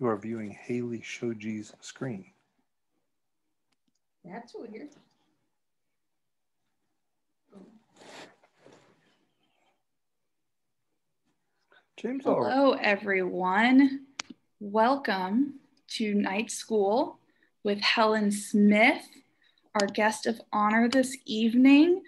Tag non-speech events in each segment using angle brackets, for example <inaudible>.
You are viewing Haley Shoji's screen. That's weird. James, all right. Hello, everyone. Welcome to Knight School with Helen Smith, our guest of honor this evening.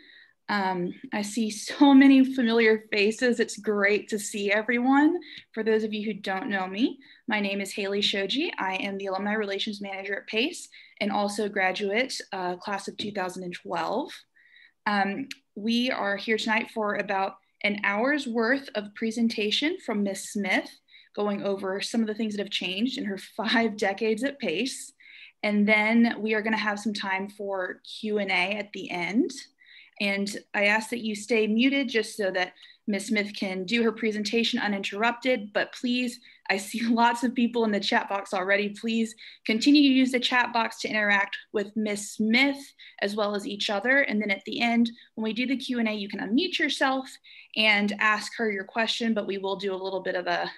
Um, I see so <laughs> many familiar faces. It's great to see everyone. For those of you who don't know me, my name is Haley Shoji. I am the Alumni Relations Manager at PACE and also graduate uh, class of 2012. Um, we are here tonight for about an hour's worth of presentation from Miss Smith, going over some of the things that have changed in her <laughs> five decades at PACE. And then we are gonna have some time for Q&A at the end. And I ask that you stay muted just so that Ms. Smith can do her presentation uninterrupted, but please, I see <laughs> lots of people in the chat box already. Please continue to use the chat box to interact with Ms. Smith as well as each other. And then at the end, when we do the Q&A, you can unmute yourself and ask her your question, but we will do a little bit of a,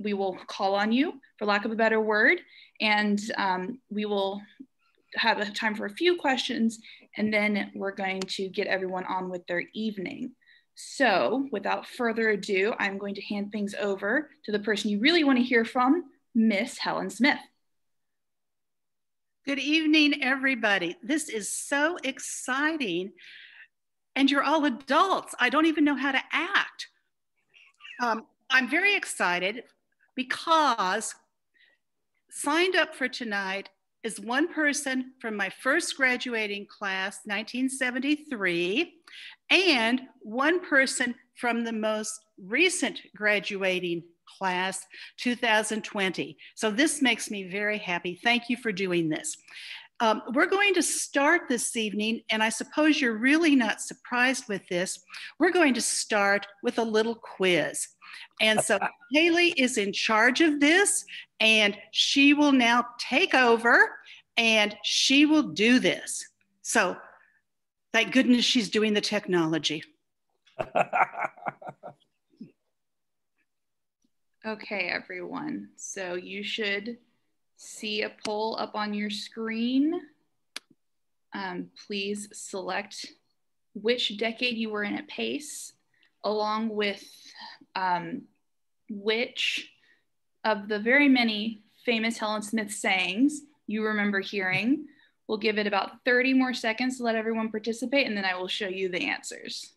we will call on you for lack of a better word. And um, we will have a time for a few questions and then we're going to get everyone on with their evening. So without further ado, I'm going to hand things over to the person you really want to hear from, Miss Helen Smith. Good evening, everybody. This is so exciting. And you're all adults. I don't even know how to act. Um, I'm very excited because signed up for tonight is one person from my first graduating class, 1973, and one person from the most recent graduating class, 2020. So this makes me very happy. Thank you for doing this. Um, we're going to start this evening, and I suppose you're really not surprised with this. We're going to start with a little quiz. And so <laughs> Haley is in charge of this, and she will now take over and she will do this. So thank goodness she's doing the technology. <laughs> okay, everyone. So you should see a poll up on your screen. Um, please select which decade you were in at PACE, along with um, which of the very many famous Helen Smith sayings you remember hearing. We'll give it about 30 more seconds to let everyone participate, and then I will show you the answers.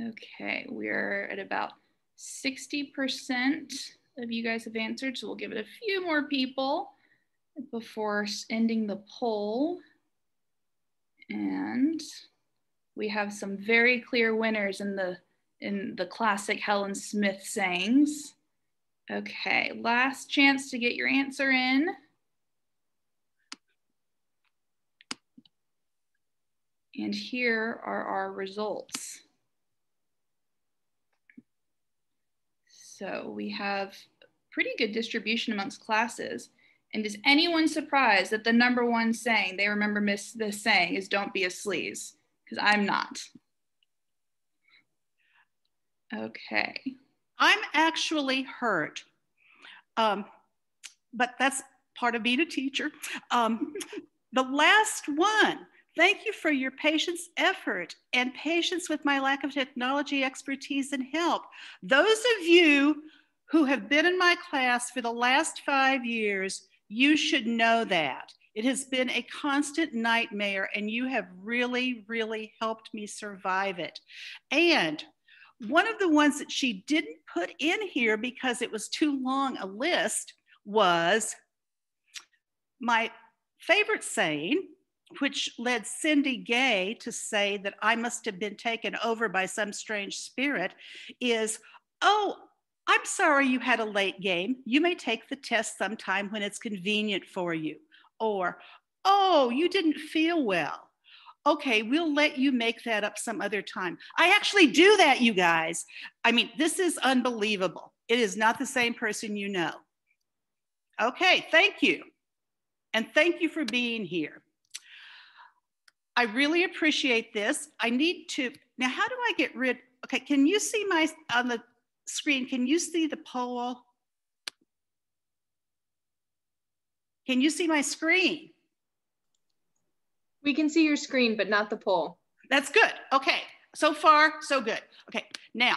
Okay, we're at about 60% of you guys have answered, so we'll give it a few more people before ending the poll. And we have some very clear winners in the in the classic Helen Smith sayings. Okay, last chance to get your answer in. And here are our results. So we have pretty good distribution amongst classes. And is anyone surprised that the number one saying they remember miss this saying is don't be a sleaze? Because I'm not. Okay. I'm actually hurt. Um, but that's part of being a teacher. Um, <laughs> the last one, thank you for your patience, effort, and patience with my lack of technology expertise and help. Those of you who have been in my class for the last five years, you should know that. It has been a constant nightmare, and you have really, really helped me survive it. And one of the ones that she didn't put in here because it was too long a list was my favorite saying, which led Cindy Gay to say that I must have been taken over by some strange spirit, is, oh, I'm sorry you had a late game. You may take the test sometime when it's convenient for you. Or, oh, you didn't feel well. Okay, we'll let you make that up some other time. I actually do that, you guys. I mean, this is unbelievable. It is not the same person you know. Okay, thank you. And thank you for being here. I really appreciate this. I need to, now how do I get rid, okay, can you see my, on the screen, can you see the poll? Can you see my screen? We can see your screen, but not the poll. That's good. Okay. So far, so good. Okay. Now,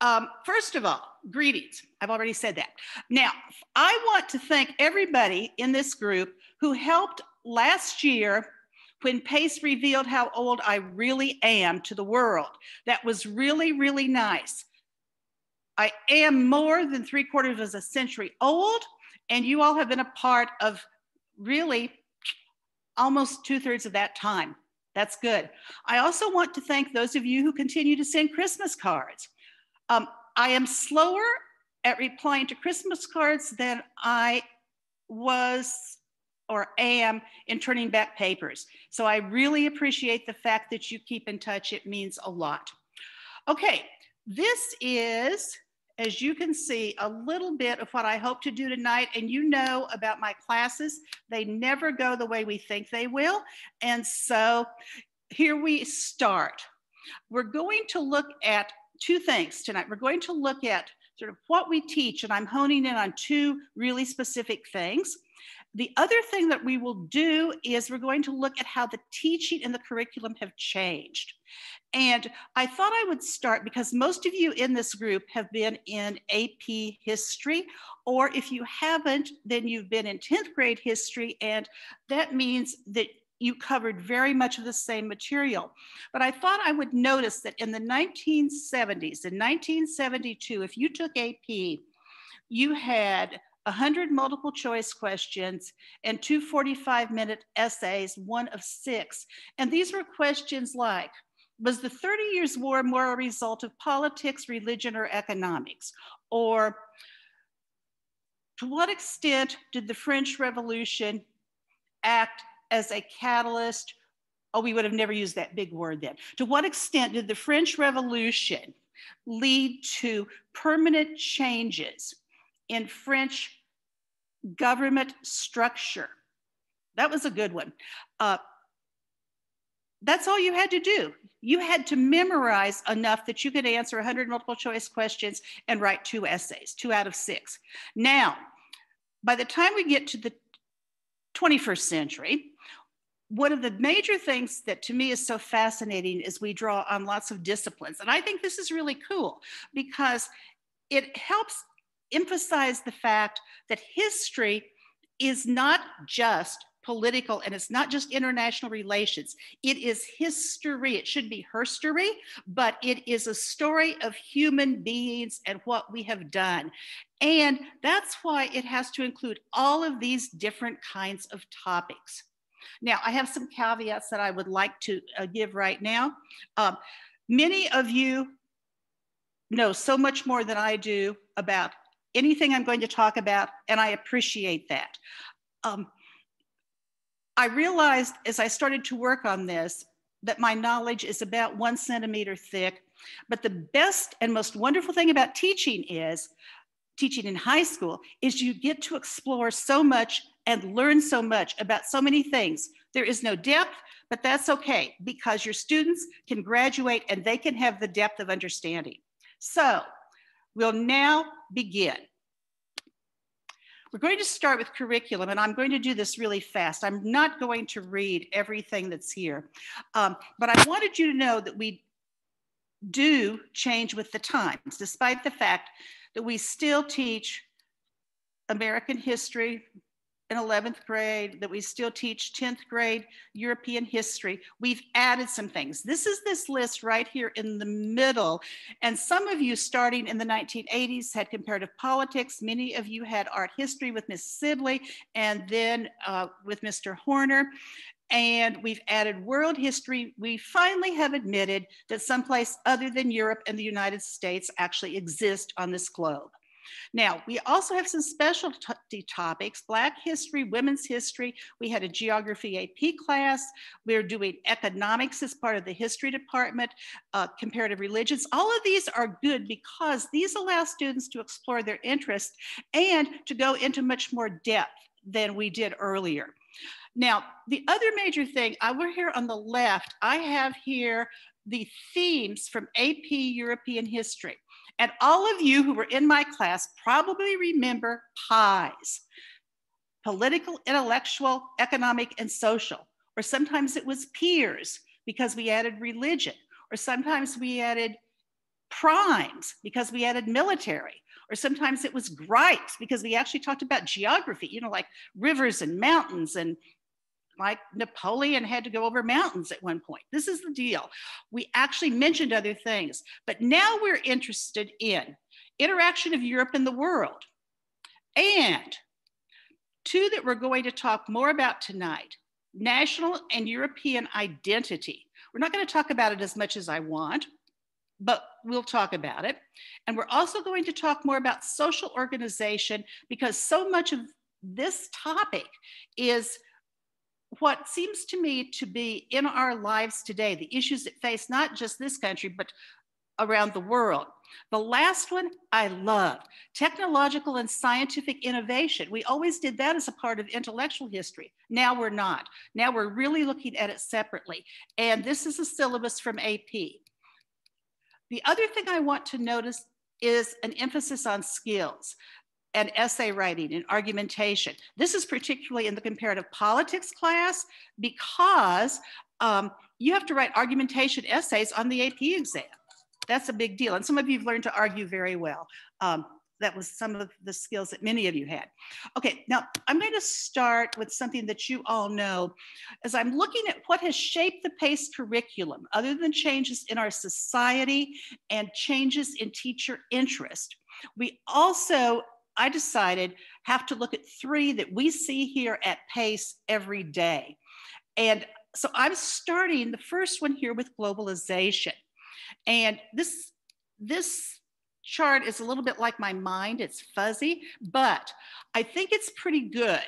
um, first of all, greetings. I've already said that. Now, I want to thank everybody in this group who helped last year when Pace revealed how old I really am to the world. That was really, really nice. I am more than three quarters of a century old, and you all have been a part of really almost two thirds of that time. That's good. I also want to thank those of you who continue to send Christmas cards. Um, I am slower at replying to Christmas cards than I was or am in turning back papers. So I really appreciate the fact that you keep in touch. It means a lot. Okay, this is as you can see, a little bit of what I hope to do tonight. And you know about my classes, they never go the way we think they will. And so here we start. We're going to look at two things tonight. We're going to look at sort of what we teach, and I'm honing in on two really specific things. The other thing that we will do is we're going to look at how the teaching and the curriculum have changed. And I thought I would start because most of you in this group have been in AP history, or if you haven't, then you've been in 10th grade history, and that means that you covered very much of the same material. But I thought I would notice that in the 1970s, in 1972, if you took AP, you had 100 multiple choice questions and two 45 minute essays, one of six. And these were questions like, was the 30 Years' War more a result of politics, religion, or economics? Or to what extent did the French Revolution act as a catalyst? Oh, we would have never used that big word then. To what extent did the French Revolution lead to permanent changes in French government structure? That was a good one. Uh, that's all you had to do. You had to memorize enough that you could answer 100 multiple choice questions and write two essays, two out of six. Now, by the time we get to the 21st century, one of the major things that to me is so fascinating is we draw on lots of disciplines. And I think this is really cool because it helps emphasize the fact that history is not just political and it's not just international relations. It is history. It should be herstory, but it is a story of human beings and what we have done. And that's why it has to include all of these different kinds of topics. Now, I have some caveats that I would like to uh, give right now. Um, many of you know so much more than I do about anything I'm going to talk about, and I appreciate that. Um, I realized as I started to work on this that my knowledge is about one centimeter thick. But the best and most wonderful thing about teaching is teaching in high school is you get to explore so much and learn so much about so many things. There is no depth, but that's okay because your students can graduate and they can have the depth of understanding. So we'll now begin. We're going to start with curriculum, and I'm going to do this really fast. I'm not going to read everything that's here, um, but I wanted you to know that we do change with the times, despite the fact that we still teach American history, in 11th grade, that we still teach 10th grade European history. We've added some things. This is this list right here in the middle. And some of you starting in the 1980s had comparative politics. Many of you had art history with Miss Sibley and then uh, with Mr. Horner. And we've added world history. We finally have admitted that someplace other than Europe and the United States actually exist on this globe. Now, we also have some specialty topics, Black history, women's history. We had a geography AP class. We're doing economics as part of the history department, uh, comparative religions. All of these are good because these allow students to explore their interests and to go into much more depth than we did earlier. Now, the other major thing, over here on the left, I have here the themes from AP European history. And all of you who were in my class probably remember PIES political, intellectual, economic, and social. Or sometimes it was peers because we added religion. Or sometimes we added primes because we added military. Or sometimes it was gripes because we actually talked about geography, you know, like rivers and mountains and like Napoleon had to go over mountains at one point. This is the deal. We actually mentioned other things, but now we're interested in interaction of Europe and the world. And two that we're going to talk more about tonight, national and European identity. We're not going to talk about it as much as I want, but we'll talk about it. And we're also going to talk more about social organization because so much of this topic is what seems to me to be in our lives today, the issues that face not just this country, but around the world. The last one I love technological and scientific innovation. We always did that as a part of intellectual history. Now we're not. Now we're really looking at it separately. And this is a syllabus from AP. The other thing I want to notice is an emphasis on skills and essay writing and argumentation. This is particularly in the comparative politics class because um, you have to write argumentation essays on the AP exam. That's a big deal. And some of you have learned to argue very well. Um, that was some of the skills that many of you had. Okay, now I'm going to start with something that you all know as I'm looking at what has shaped the PACE curriculum, other than changes in our society and changes in teacher interest. We also I decided have to look at three that we see here at PACE every day. And so I'm starting the first one here with globalization. And this, this chart is a little bit like my mind, it's fuzzy, but I think it's pretty good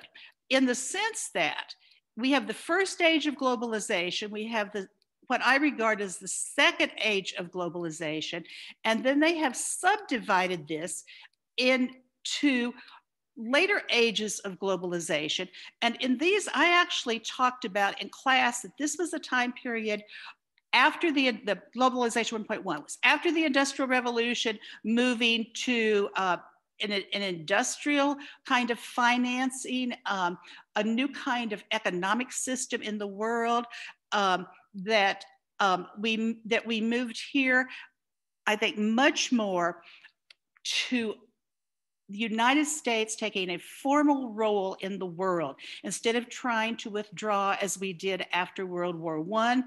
in the sense that we have the first age of globalization, we have the what I regard as the second age of globalization, and then they have subdivided this in to later ages of globalization. And in these, I actually talked about in class that this was a time period after the, the globalization 1.1 was after the industrial revolution moving to uh, an, an, industrial kind of financing um, a new kind of economic system in the world um, that um, we that we moved here i think much more to the United States taking a formal role in the world instead of trying to withdraw as we did after World War I.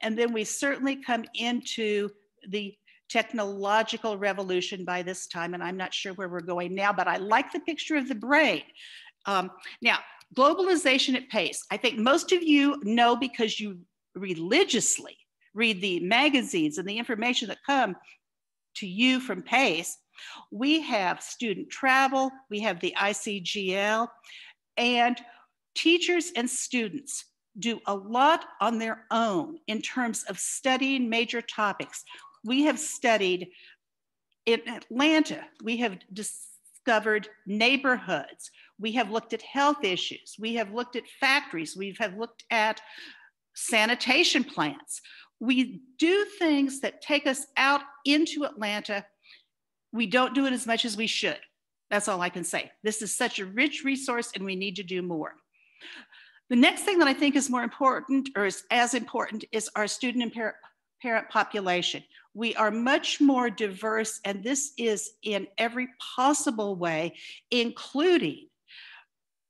And then we certainly come into the technological revolution by this time, and I'm not sure where we're going now, but I like the picture of the brain. Um, now, globalization at pace. I think most of you know because you religiously read the magazines and the information that come to you from PACE we have student travel, we have the ICGL, and teachers and students do a lot on their own in terms of studying major topics. We have studied in Atlanta, we have discovered neighborhoods, we have looked at health issues, we have looked at factories, we have looked at sanitation plants. We do things that take us out into Atlanta we don't do it as much as we should. That's all I can say. This is such a rich resource and we need to do more. The next thing that I think is more important or is as important is our student and parent, parent population. We are much more diverse and this is in every possible way, including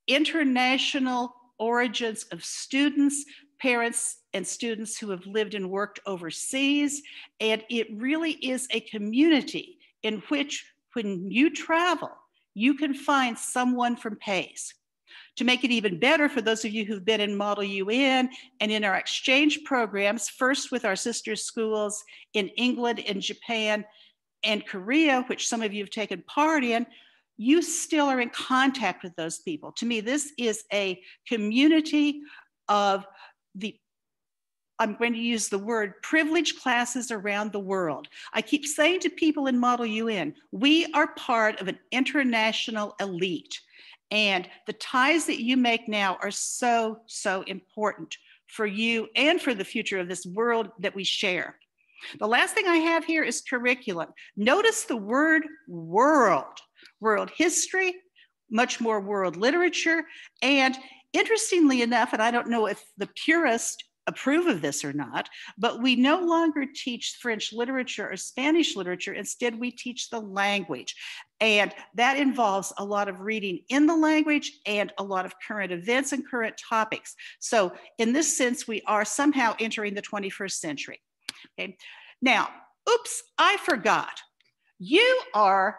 international origins of students, parents and students who have lived and worked overseas. And it really is a community in which when you travel, you can find someone from PACE. To make it even better for those of you who've been in Model UN and in our exchange programs, first with our sister schools in England and Japan, and Korea, which some of you have taken part in, you still are in contact with those people. To me, this is a community of the I'm going to use the word privileged classes around the world. I keep saying to people in Model UN, we are part of an international elite. And the ties that you make now are so, so important for you and for the future of this world that we share. The last thing I have here is curriculum. Notice the word world, world history, much more world literature. And interestingly enough, and I don't know if the purist approve of this or not, but we no longer teach French literature or Spanish literature. Instead, we teach the language. And that involves a lot of reading in the language and a lot of current events and current topics. So, in this sense, we are somehow entering the 21st century. Okay. Now, oops, I forgot. You are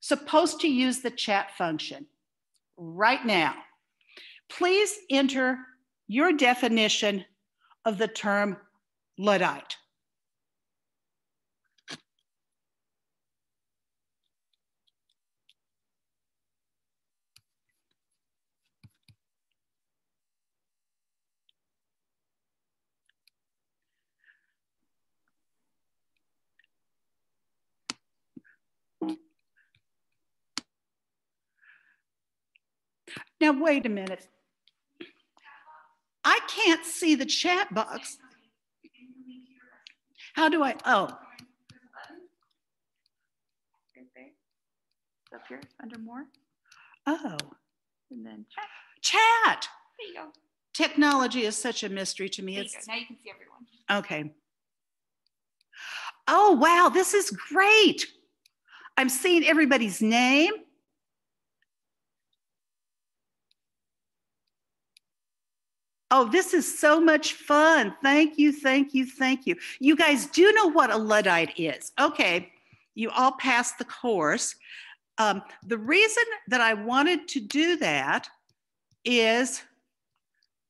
supposed to use the chat function right now. Please enter your definition of the term Luddite. Now, wait a minute. I can't see the chat box. How do I? Oh. Up here under more. Oh. And then chat. Chat. There you go. Technology is such a mystery to me. There you It's go. Now you can see everyone. okay. Oh, wow. This is great. I'm seeing everybody's name. Oh, this is so much fun. Thank you, thank you, thank you. You guys do know what a Luddite is. Okay, you all passed the course. Um, the reason that I wanted to do that is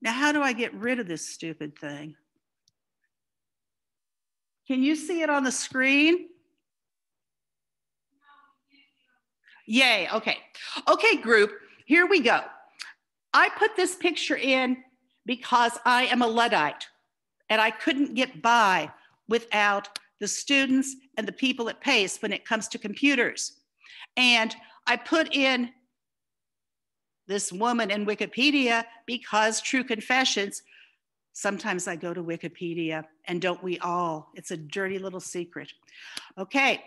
now, how do I get rid of this stupid thing? Can you see it on the screen? Yay, okay. Okay, group, here we go. I put this picture in because I am a Luddite and I couldn't get by without the students and the people at PACE when it comes to computers. And I put in this woman in Wikipedia because True Confessions, sometimes I go to Wikipedia and don't we all? It's a dirty little secret. Okay,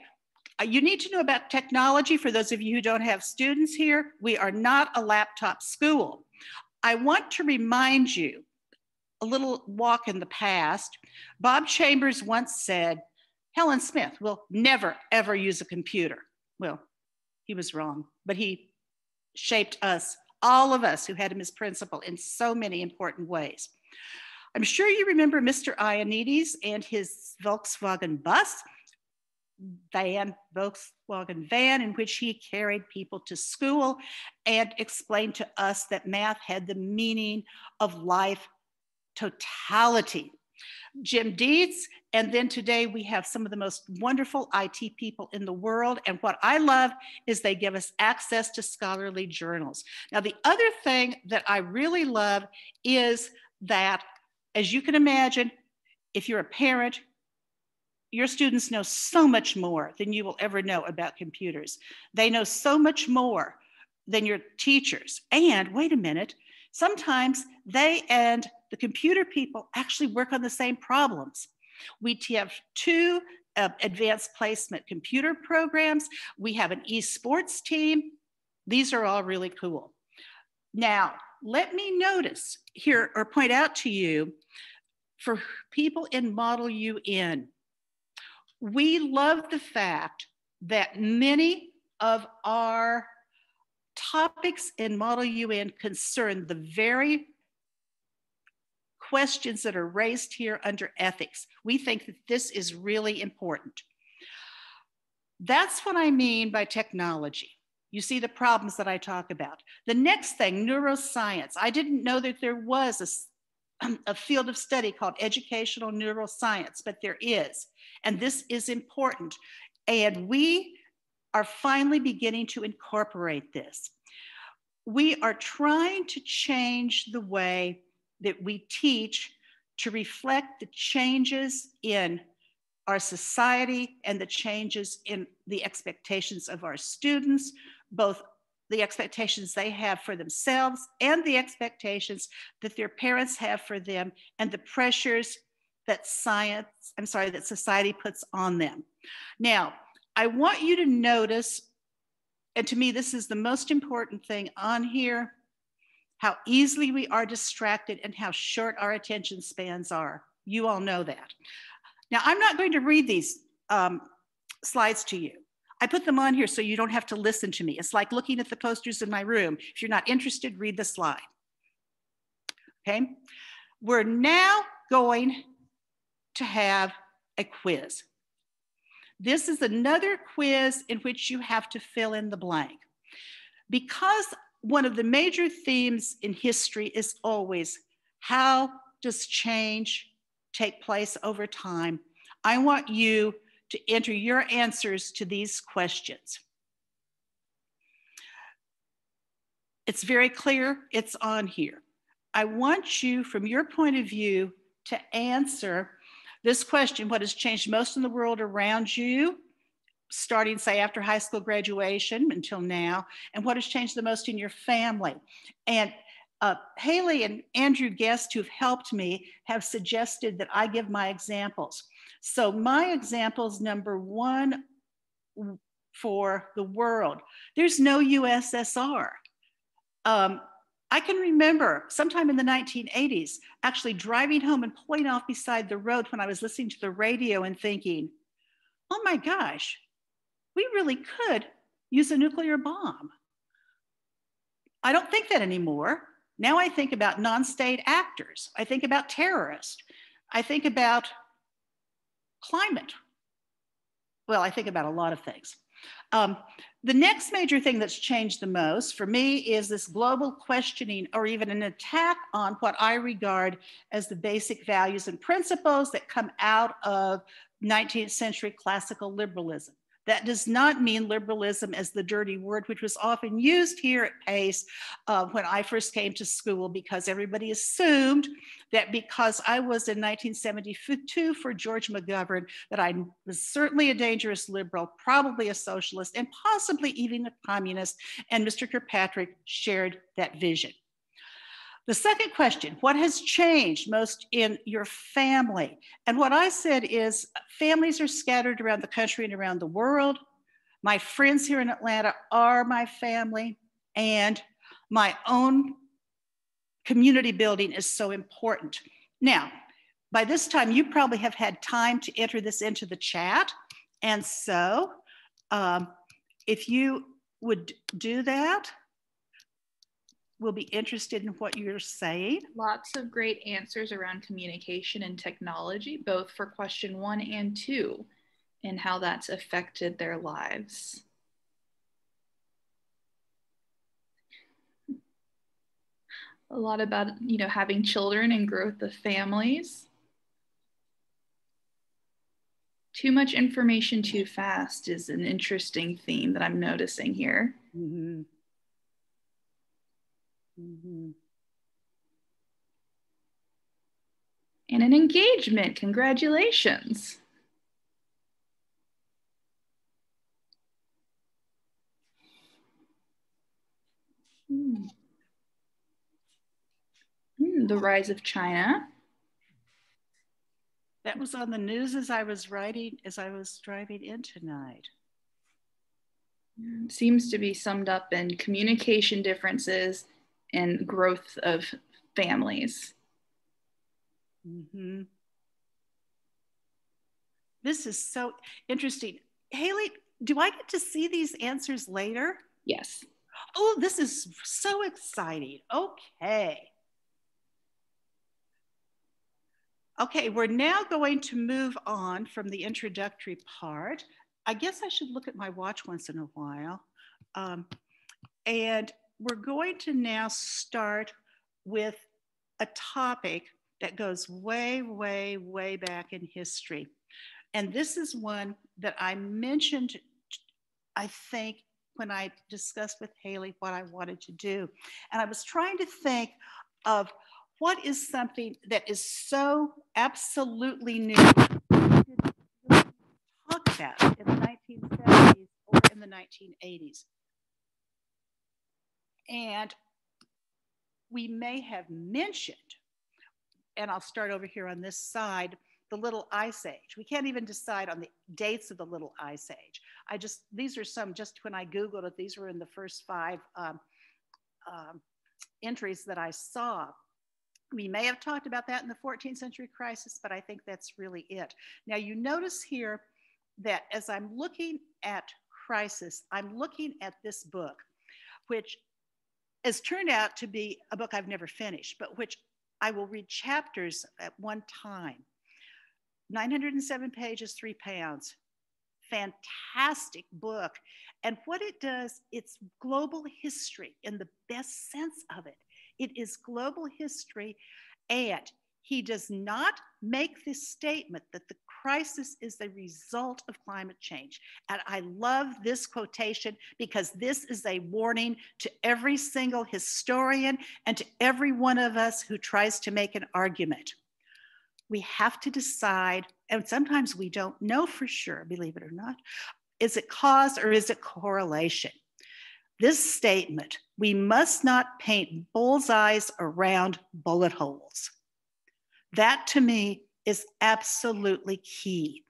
uh, you need to know about technology for those of you who don't have students here. We are not a laptop school. I want to remind you a little walk in the past. Bob Chambers once said, Helen Smith will never, ever use a computer. Well, he was wrong, but he shaped us, all of us who had him as principal, in so many important ways. I'm sure you remember Mr. Ioannidis and his Volkswagen bus van, Volkswagen van, in which he carried people to school and explained to us that math had the meaning of life totality. Jim Dietz, and then today we have some of the most wonderful IT people in the world. And what I love is they give us access to scholarly journals. Now, the other thing that I really love is that, as you can imagine, if you're a parent, your students know so much more than you will ever know about computers. They know so much more than your teachers. And wait a minute, sometimes they and the computer people actually work on the same problems. We have two uh, advanced placement computer programs. We have an esports team. These are all really cool. Now, let me notice here or point out to you for people in Model UN, we love the fact that many of our topics in Model UN concern the very questions that are raised here under ethics. We think that this is really important. That's what I mean by technology. You see the problems that I talk about. The next thing, neuroscience. I didn't know that there was <clears throat> a field of study called educational neuroscience, but there is. And this is important. And we are finally beginning to incorporate this. We are trying to change the way that we teach to reflect the changes in our society and the changes in the expectations of our students, both the expectations they have for themselves and the expectations that their parents have for them and the pressures that science, I'm sorry, that society puts on them. Now, I want you to notice, and to me, this is the most important thing on here, how easily we are distracted and how short our attention spans are. You all know that. Now, I'm not going to read these um, slides to you. I put them on here so you don't have to listen to me. It's like looking at the posters in my room. If you're not interested, read the slide. Okay, we're now going to have a quiz. This is another quiz in which you have to fill in the blank. Because one of the major themes in history is always how does change take place over time? I want you to enter your answers to these questions. It's very clear, it's on here. I want you, from your point of view, to answer this question what has changed most in the world around you, starting, say, after high school graduation until now, and what has changed the most in your family? And uh, Haley and Andrew Guest, who've helped me, have suggested that I give my examples. So, my examples number one for the world there's no USSR. Um, I can remember sometime in the 1980s actually driving home and pulling off beside the road when I was listening to the radio and thinking, oh my gosh, we really could use a nuclear bomb. I don't think that anymore. Now I think about non state actors, I think about terrorists, I think about climate. Well, I think about a lot of things. Um, the next major thing that's changed the most for me is this global questioning or even an attack on what I regard as the basic values and principles that come out of 19th century classical liberalism. That does not mean liberalism as the dirty word, which was often used here at Pace uh, when I first came to school, because everybody assumed that because I was in 1972 for George McGovern, that I was certainly a dangerous liberal, probably a socialist, and possibly even a communist. And Mr. Kirkpatrick shared that vision. The second question, what has changed most in your family? And what I said is families are scattered around the country and around the world. My friends here in Atlanta are my family, and my own community building is so important. Now, by this time, you probably have had time to enter this into the chat. And so, um, if you would do that, will be interested in what you're saying. Lots of great answers around communication and technology, both for question one and two, and how that's affected their lives. A lot about, you know, having children and growth of families. Too much information too fast is an interesting theme that I'm noticing here. Mm-hmm. Mm-hmm. And an engagement. Congratulations. Hmm. Hmm, the rise of China. That was on the news as I was writing, as I was driving in tonight. Seems to be summed up in communication differences and growth of families. Mm-hmm. This is so interesting. Haley, do I get to see these answers later? Yes. Oh, this is so exciting. Okay. Okay, we're now going to move on from the introductory part. I guess I should look at my watch once in a while. Um, and we're going to now start with a topic that goes way, way, way back in history. And this is one that I mentioned, I think, when I discussed with Haley what I wanted to do. And I was trying to think of what is something that is so absolutely new talk about in the 1970s or in the 1980s. And we may have mentioned, and I'll start over here on this side, the Little Ice Age. We can't even decide on the dates of the Little Ice Age. I just, these are some, just when I Googled it, these were in the first five um, um, entries that I saw. We may have talked about that in the 14th century crisis, but I think that's really it. Now you notice here that as I'm looking at crisis, I'm looking at this book, which has turned out to be a book I've never finished, but which I will read chapters at one time. 907 pages, three pounds. Fantastic book. And what it does, it's global history in the best sense of it. It is global history, and he does not make this statement that the crisis is the result of climate change. And I love this quotation because this is a warning to every single historian and to every one of us who tries to make an argument. We have to decide, and sometimes we don't know for sure, believe it or not, is it cause or is it correlation? This statement, we must not paint bullseyes around bullet holes. That to me is absolutely key.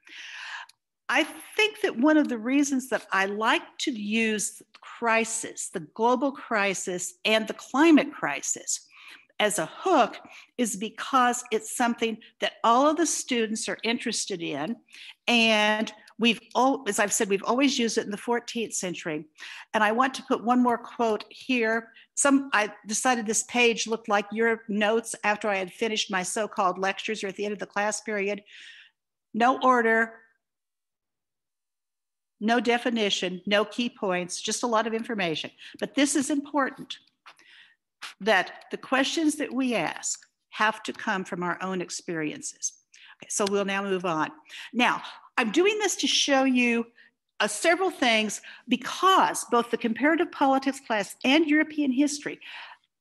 I think that one of the reasons that I like to use crisis, the global crisis and the climate crisis as a hook is because it's something that all of the students are interested in. And we've, all, as I've said, we've always used it in the 14th century. And I want to put one more quote here. Some, I decided this page looked like your notes after I had finished my so-called lectures or at the end of the class period. No order, no definition, no key points, just a lot of information. But this is important that the questions that we ask have to come from our own experiences. Okay, so we'll now move on. Now, I'm doing this to show you uh, several things because both the comparative politics class and European history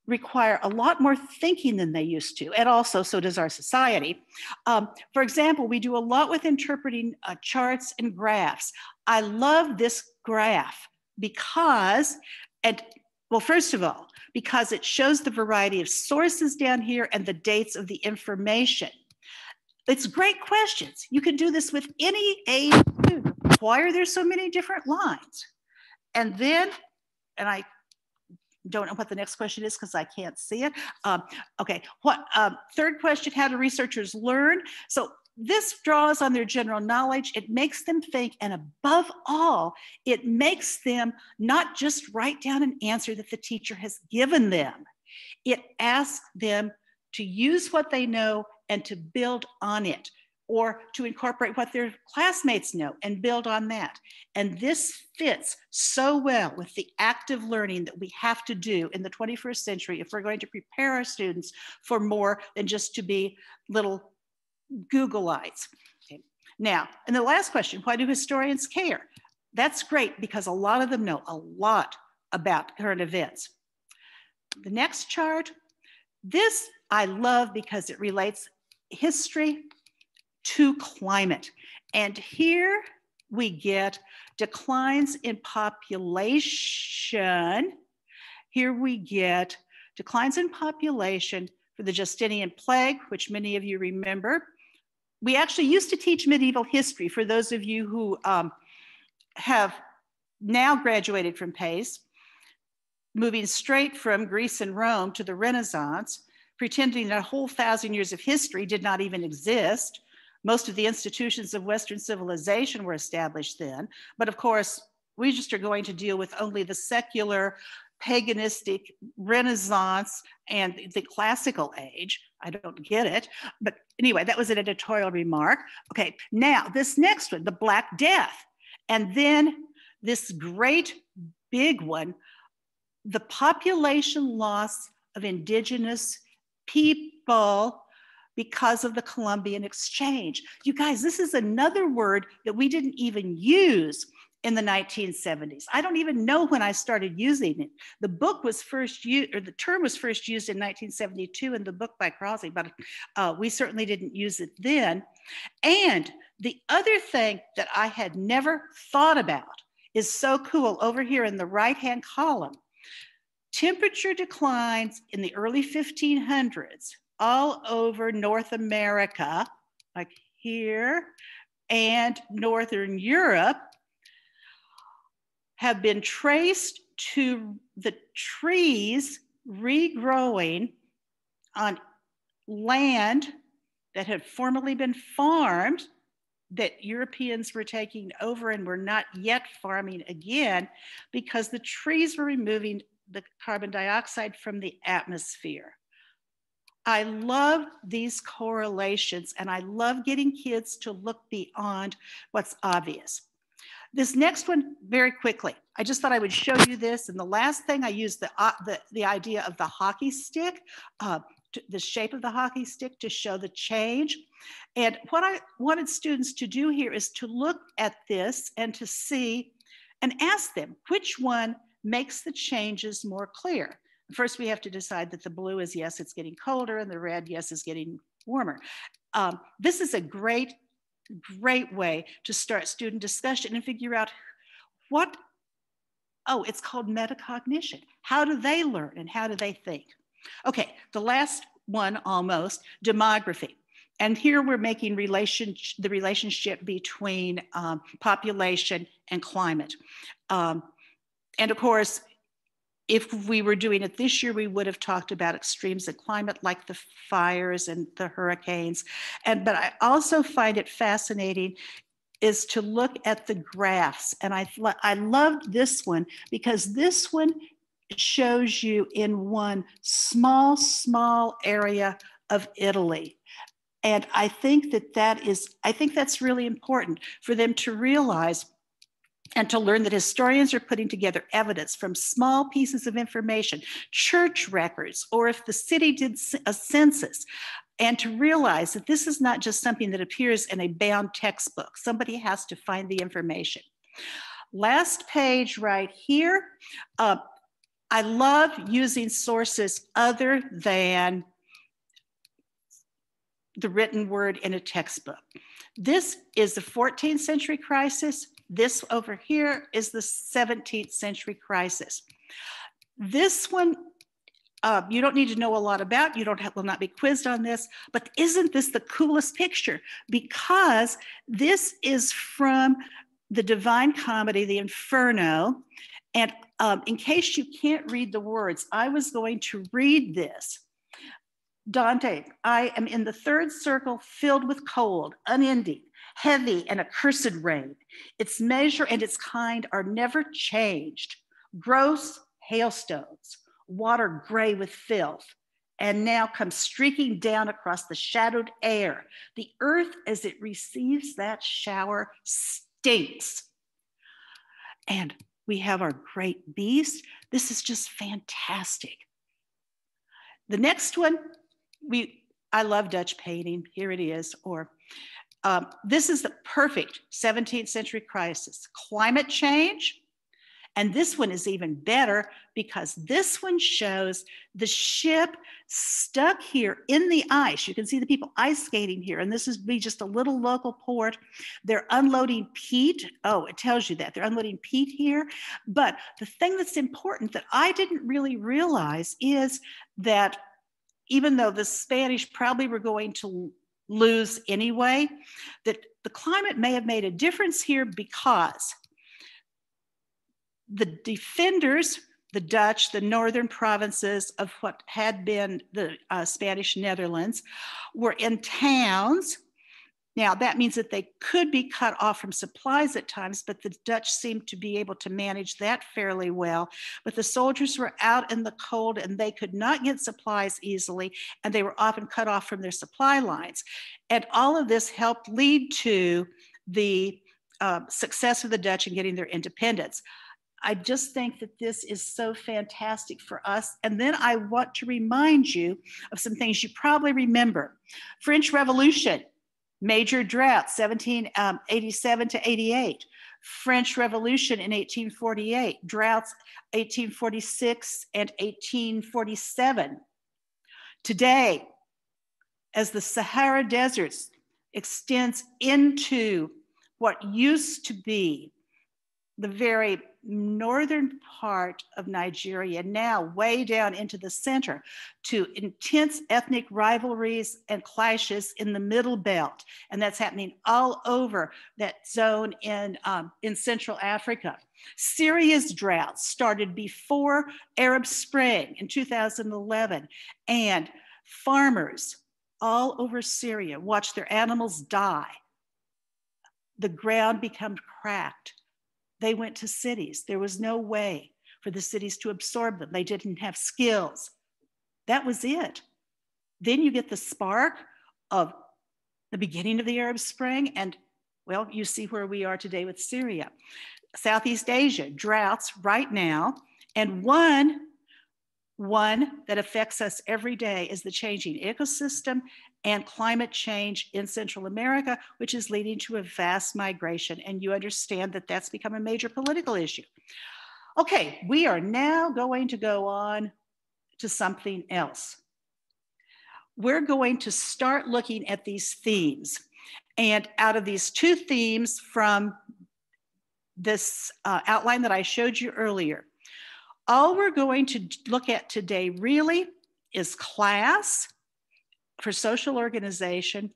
require a lot more thinking than they used to, and also so does our society. Um, for example, we do a lot with interpreting uh, charts and graphs. I love this graph because, and well, first of all, because it shows the variety of sources down here and the dates of the information. It's great questions. You can do this with any age. Why are there so many different lines? And then, and I don't know what the next question is because I can't see it. Um, okay, what um, third question, how do researchers learn? So this draws on their general knowledge. It makes them think, and above all, it makes them not just write down an answer that the teacher has given them. It asks them to use what they know and to build on it, or to incorporate what their classmates know and build on that. And this fits so well with the active learning that we have to do in the 21st century if we're going to prepare our students for more than just to be little Googleites. Okay. Now, and the last question, why do historians care? That's great because a lot of them know a lot about current events. The next chart, this I love because it relates history to climate. And here we get declines in population. Here we get declines in population for the Justinian plague, which many of you remember, we actually used to teach medieval history for those of you who um, have now graduated from Pace, moving straight from Greece and Rome to the Renaissance, pretending that a whole thousand years of history did not even exist. Most of the institutions of Western civilization were established then. But of course, we just are going to deal with only the secular paganistic Renaissance and the classical age. I don't get it. But anyway, that was an editorial remark. Okay, now this next one, the Black Death. And then this great big one, the population loss of indigenous people because of the Columbian Exchange. You guys, this is another word that we didn't even use in the 1970s. I don't even know when I started using it. The book was first used, or the term was first used in 1972 in the book by Crosby, but uh, we certainly didn't use it then. And the other thing that I had never thought about is so cool over here in the right hand column. Temperature declines in the early 1500s all over North America, like here, and Northern Europe have been traced to the trees regrowing on land that had formerly been farmed that Europeans were taking over and were not yet farming again because the trees were removing the carbon dioxide from the atmosphere. I love these correlations and I love getting kids to look beyond what's obvious. This next one, very quickly. I just thought I would show you this. And the last thing I used the, uh, the, the idea of the hockey stick, uh, to, the shape of the hockey stick to show the change. And what I wanted students to do here is to look at this and to see and ask them which one makes the changes more clear. First, we have to decide that the blue is yes, it's getting colder, and the red, yes, is getting warmer. Um, this is a great great way to start student discussion and figure out what, oh, it's called metacognition. How do they learn and how do they think? Okay, the last one almost, demography. And here we're making relation, the relationship between um, population and climate. Um, and of course, if we were doing it this year, we would have talked about extremes of climate like the fires and the hurricanes. And but I also find it fascinating is to look at the graphs. And I, I loved this one because this one shows you in one small, small area of Italy. And I think that that is, I think that's really important for them to realize and to learn that historians are putting together evidence from small pieces of information, church records, or if the city did a census, and to realize that this is not just something that appears in a bound textbook. Somebody has to find the information. Last page right here. Uh, I love using sources other than the written word in a textbook. This is the 14th century crisis. This over here is the 17th century crisis. This one, uh, you don't need to know a lot about, you don't have, will not be quizzed on this, but isn't this the coolest picture? Because this is from the Divine Comedy, the Inferno. And um, in case you can't read the words, I was going to read this. Dante, I am in the third circle filled with cold, unending heavy and accursed rain. Its measure and its kind are never changed. Gross hailstones, water gray with filth, and now come streaking down across the shadowed air. The earth, as it receives that shower, stinks. And we have our great beast. This is just fantastic. The next one, we I love Dutch painting. Here it is, or um, this is the perfect 17th century crisis. Climate change, and this one is even better because this one shows the ship stuck here in the ice. You can see the people ice skating here, and this is be just a little local port. They're unloading peat. Oh, it tells you that they're unloading peat here. But the thing that's important that I didn't really realize is that even though the Spanish probably were going to lose anyway, that the climate may have made a difference here because the defenders, the Dutch, the northern provinces of what had been the uh, Spanish Netherlands, were in towns now, that means that they could be cut off from supplies at times, but the Dutch seemed to be able to manage that fairly well. But the soldiers were out in the cold and they could not get supplies easily, and they were often cut off from their supply lines. And all of this helped lead to the uh, success of the Dutch in getting their independence. I just think that this is so fantastic for us. And then I want to remind you of some things you probably remember. French Revolution, major drought, 1787 um, to 88. French Revolution in 1848, droughts 1846 and 1847. Today, as the Sahara deserts extends into what used to be the very northern part of Nigeria, now way down into the center, to intense ethnic rivalries and clashes in the middle belt. And that's happening all over that zone in, um, in Central Africa. Syria's drought started before Arab Spring in 2011, and farmers all over Syria watched their animals die. The ground became cracked they went to cities. There was no way for the cities to absorb them. They didn't have skills. That was it. Then you get the spark of the beginning of the Arab Spring, and well, you see where we are today with Syria. Southeast Asia, droughts right now, and one one that affects us every day is the changing ecosystem and climate change in Central America, which is leading to a vast migration. And you understand that that's become a major political issue. Okay, we are now going to go on to something else. We're going to start looking at these themes. And out of these two themes from this uh, outline that I showed you earlier, all we're going to look at today really is class for social organization,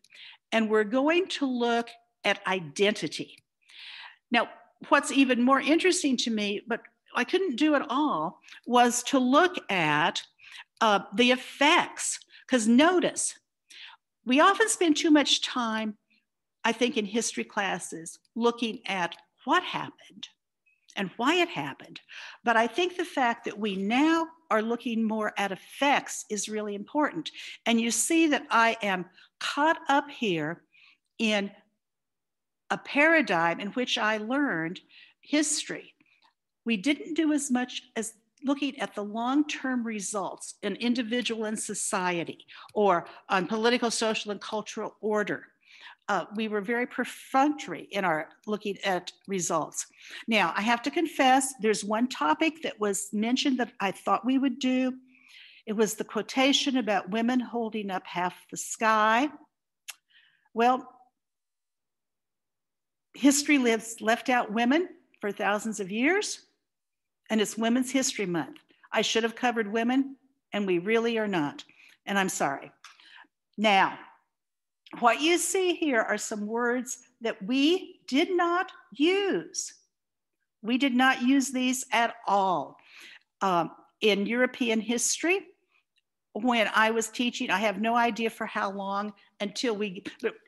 and we're going to look at identity. Now, what's even more interesting to me, but I couldn't do it all, was to look at uh, the effects. Because notice, we often spend too much time, I think, in history classes looking at what happened and why it happened. But I think the fact that we now are looking more at effects is really important. And you see that I am caught up here in a paradigm in which I learned history. We didn't do as much as looking at the long-term results in individual and society or on political, social, and cultural order uh, we were very perfunctory in our looking at results. Now, I have to confess, there's one topic that was mentioned that I thought we would do. It was the quotation about women holding up half the sky. Well, history lives left out women for thousands of years, and it's Women's History Month. I should have covered women, and we really are not. And I'm sorry. Now, what you see here are some words that we did not use. We did not use these at all. Um, in European history, when I was teaching, I have no idea for how long until we,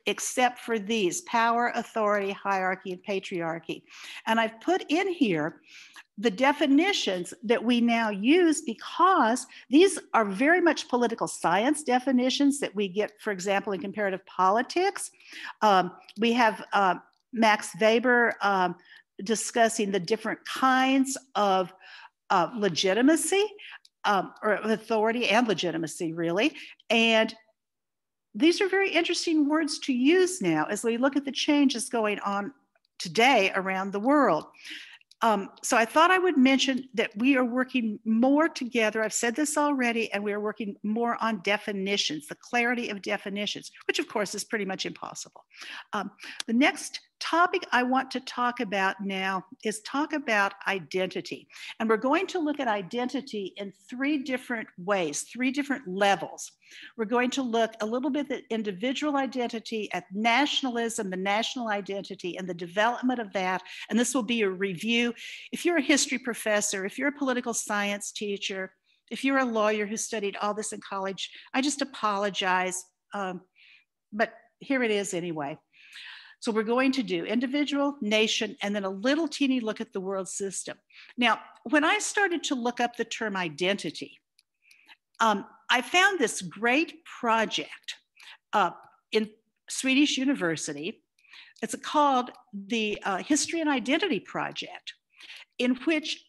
except for these power, authority, hierarchy, and patriarchy. And I've put in here the definitions that we now use because these are very much political science definitions that we get, for example, in comparative politics. Um, we have uh, Max Weber um, discussing the different kinds of uh, legitimacy um, or authority and legitimacy, really. And these are very interesting words to use now as we look at the changes going on today around the world. Um, so I thought I would mention that we are working more together. I've said this already, and we are working more on definitions, the clarity of definitions, which of course is pretty much impossible. Um, the next topic I want to talk about now is talk about identity. And we're going to look at identity in three different ways, three different levels. We're going to look a little bit at individual identity, at nationalism, the national identity, and the development of that. And this will be a review. If you're a history professor, if you're a political science teacher, if you're a lawyer who studied all this in college, I just apologize. Um, but here it is anyway. So we're going to do individual, nation, and then a little teeny look at the world system. Now, when I started to look up the term identity, um, I found this great project uh, in Swedish University. It's called the uh, History and Identity Project, in which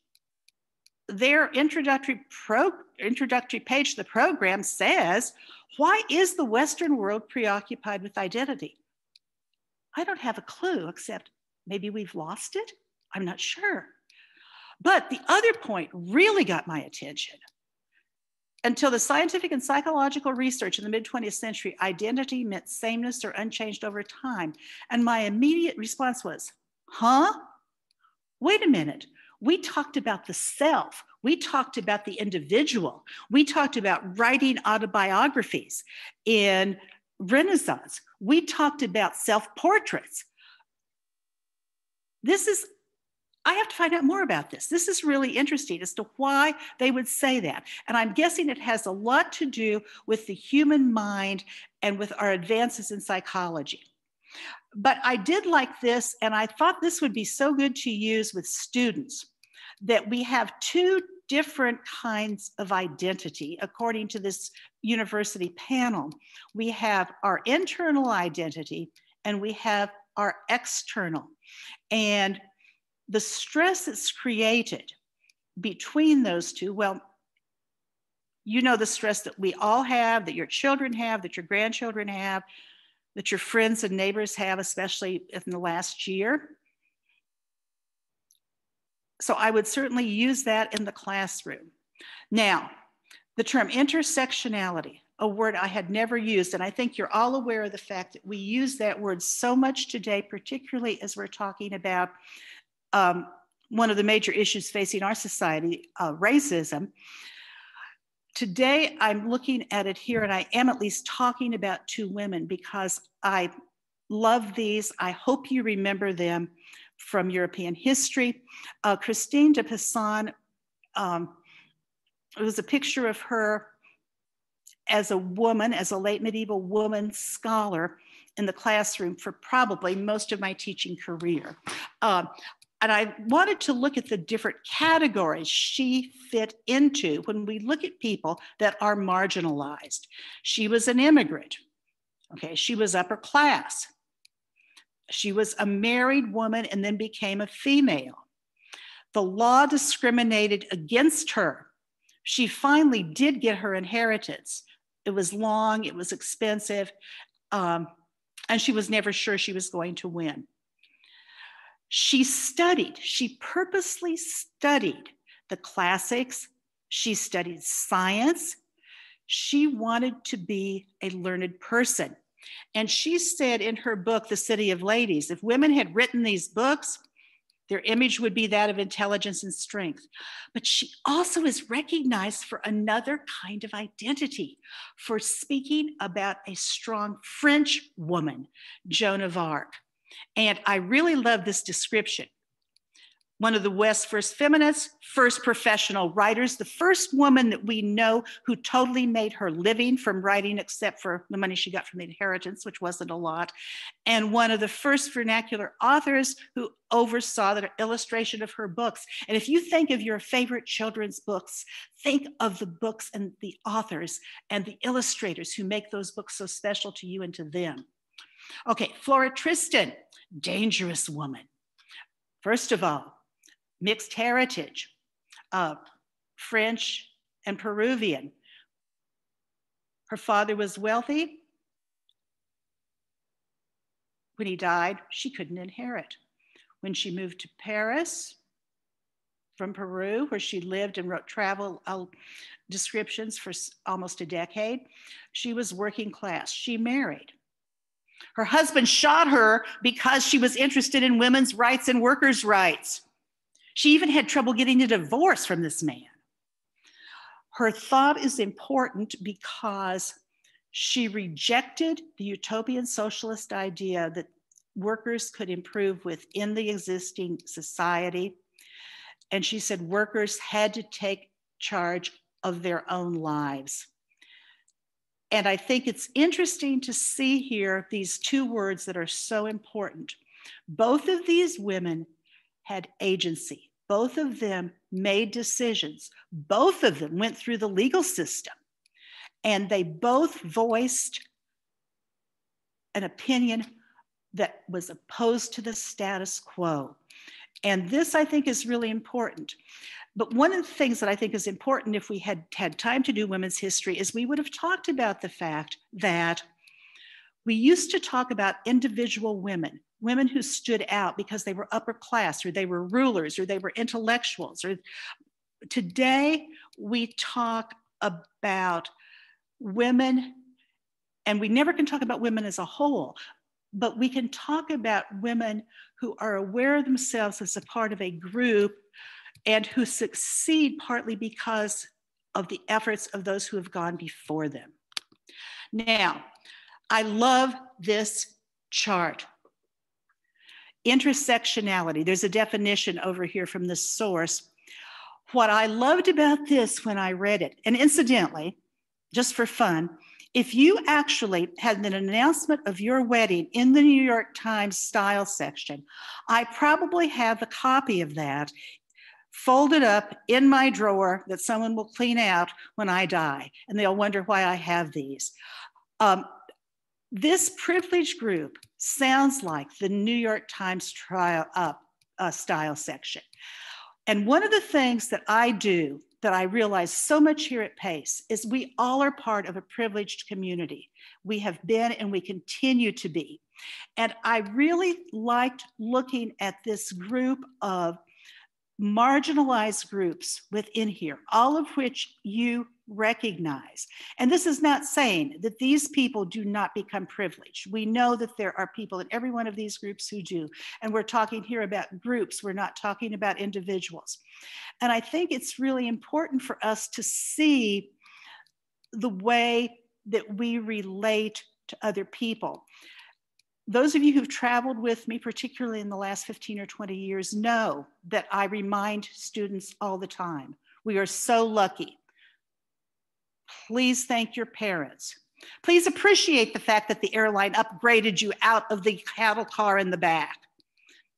their introductory pro introductory page to the program says, why is the Western world preoccupied with identity? I don't have a clue, except maybe we've lost it. I'm not sure. But the other point really got my attention. Until the scientific and psychological research in the mid 20th century, identity meant sameness or unchanged over time. And my immediate response was, huh? Wait a minute. We talked about the self. We talked about the individual. We talked about writing autobiographies in Renaissance. We talked about self portraits. This is, I have to find out more about this. This is really interesting as to why they would say that. And I'm guessing it has a lot to do with the human mind and with our advances in psychology. But I did like this, and I thought this would be so good to use with students that we have two different kinds of identity according to this university panel. We have our internal identity and we have our external. And the stress that's created between those two, well, you know the stress that we all have, that your children have, that your grandchildren have, that your friends and neighbors have, especially in the last year. So I would certainly use that in the classroom. Now, the term intersectionality, a word I had never used, and I think you're all aware of the fact that we use that word so much today, particularly as we're talking about um, one of the major issues facing our society, uh, racism. Today, I'm looking at it here, and I am at least talking about two women because I love these. I hope you remember them from European history. Uh, Christine de Pizan, um, it was a picture of her as a woman, as a late medieval woman scholar in the classroom for probably most of my teaching career. Um, and I wanted to look at the different categories she fit into when we look at people that are marginalized. She was an immigrant. Okay, she was upper class. She was a married woman and then became a female. The law discriminated against her. She finally did get her inheritance. It was long, it was expensive, um, and she was never sure she was going to win. She studied, she purposely studied the classics, she studied science. She wanted to be a learned person. And she said in her book, The City of Ladies, if women had written these books, their image would be that of intelligence and strength. But she also is recognized for another kind of identity, for speaking about a strong French woman, Joan of Arc. And I really love this description. One of the West's first feminists, first professional writers, the first woman that we know who totally made her living from writing, except for the money she got from the inheritance, which wasn't a lot, and one of the first vernacular authors who oversaw the illustration of her books. And if you think of your favorite children's books, think of the books and the authors and the illustrators who make those books so special to you and to them. Okay, Flora Tristan, dangerous woman. First of all, mixed heritage, uh, French and Peruvian. Her father was wealthy. When he died, she couldn't inherit. When she moved to Paris from Peru, where she lived and wrote travel uh, descriptions for almost a decade, she was working class. She married. Her husband shot her because she was interested in women's rights and workers' rights. She even had trouble getting a divorce from this man. Her thought is important because she rejected the utopian socialist idea that workers could improve within the existing society. And she said workers had to take charge of their own lives. And I think it's interesting to see here these two words that are so important. Both of these women had agency. Both of them made decisions. Both of them went through the legal system. And they both voiced an opinion that was opposed to the status quo. And this, I think, is really important. but one of the things that I think is important if we had had time to do women's history is we would have talked about the fact that we used to talk about individual women, women who stood out because they were upper class or they were rulers or they were intellectuals. Or today we talk about women, and we never can talk about women as a whole, but we can talk about women who are aware of themselves as a part of a group and who succeed partly because of the efforts of those who have gone before them. Now, I love this chart. Intersectionality, there's a definition over here from the source. What I loved about this when I read it, and incidentally, just for fun, if you actually had an announcement of your wedding in the New York Times style section, I probably have a copy of that folded up in my drawer that someone will clean out when I die, and they'll wonder why I have these. Um, this privileged group sounds like the New York Times trial, uh, uh, style section. And one of the things that I do that I realize so much here at PACE is we all are part of a privileged community. We have been and we continue to be. And I really liked looking at this group of marginalized groups within here, all of which you recognize. And this is not saying that these people do not become privileged. We know that there are people in every one of these groups who do. And we're talking here about groups, we're not talking about individuals. And I think it's really important for us to see the way that we relate to other people those of you who've traveled with me, particularly in the last 15 or 20 years, know that I remind students all the time we are so lucky. Please thank your parents. Please appreciate the fact that the airline upgraded you out of the cattle car in the back.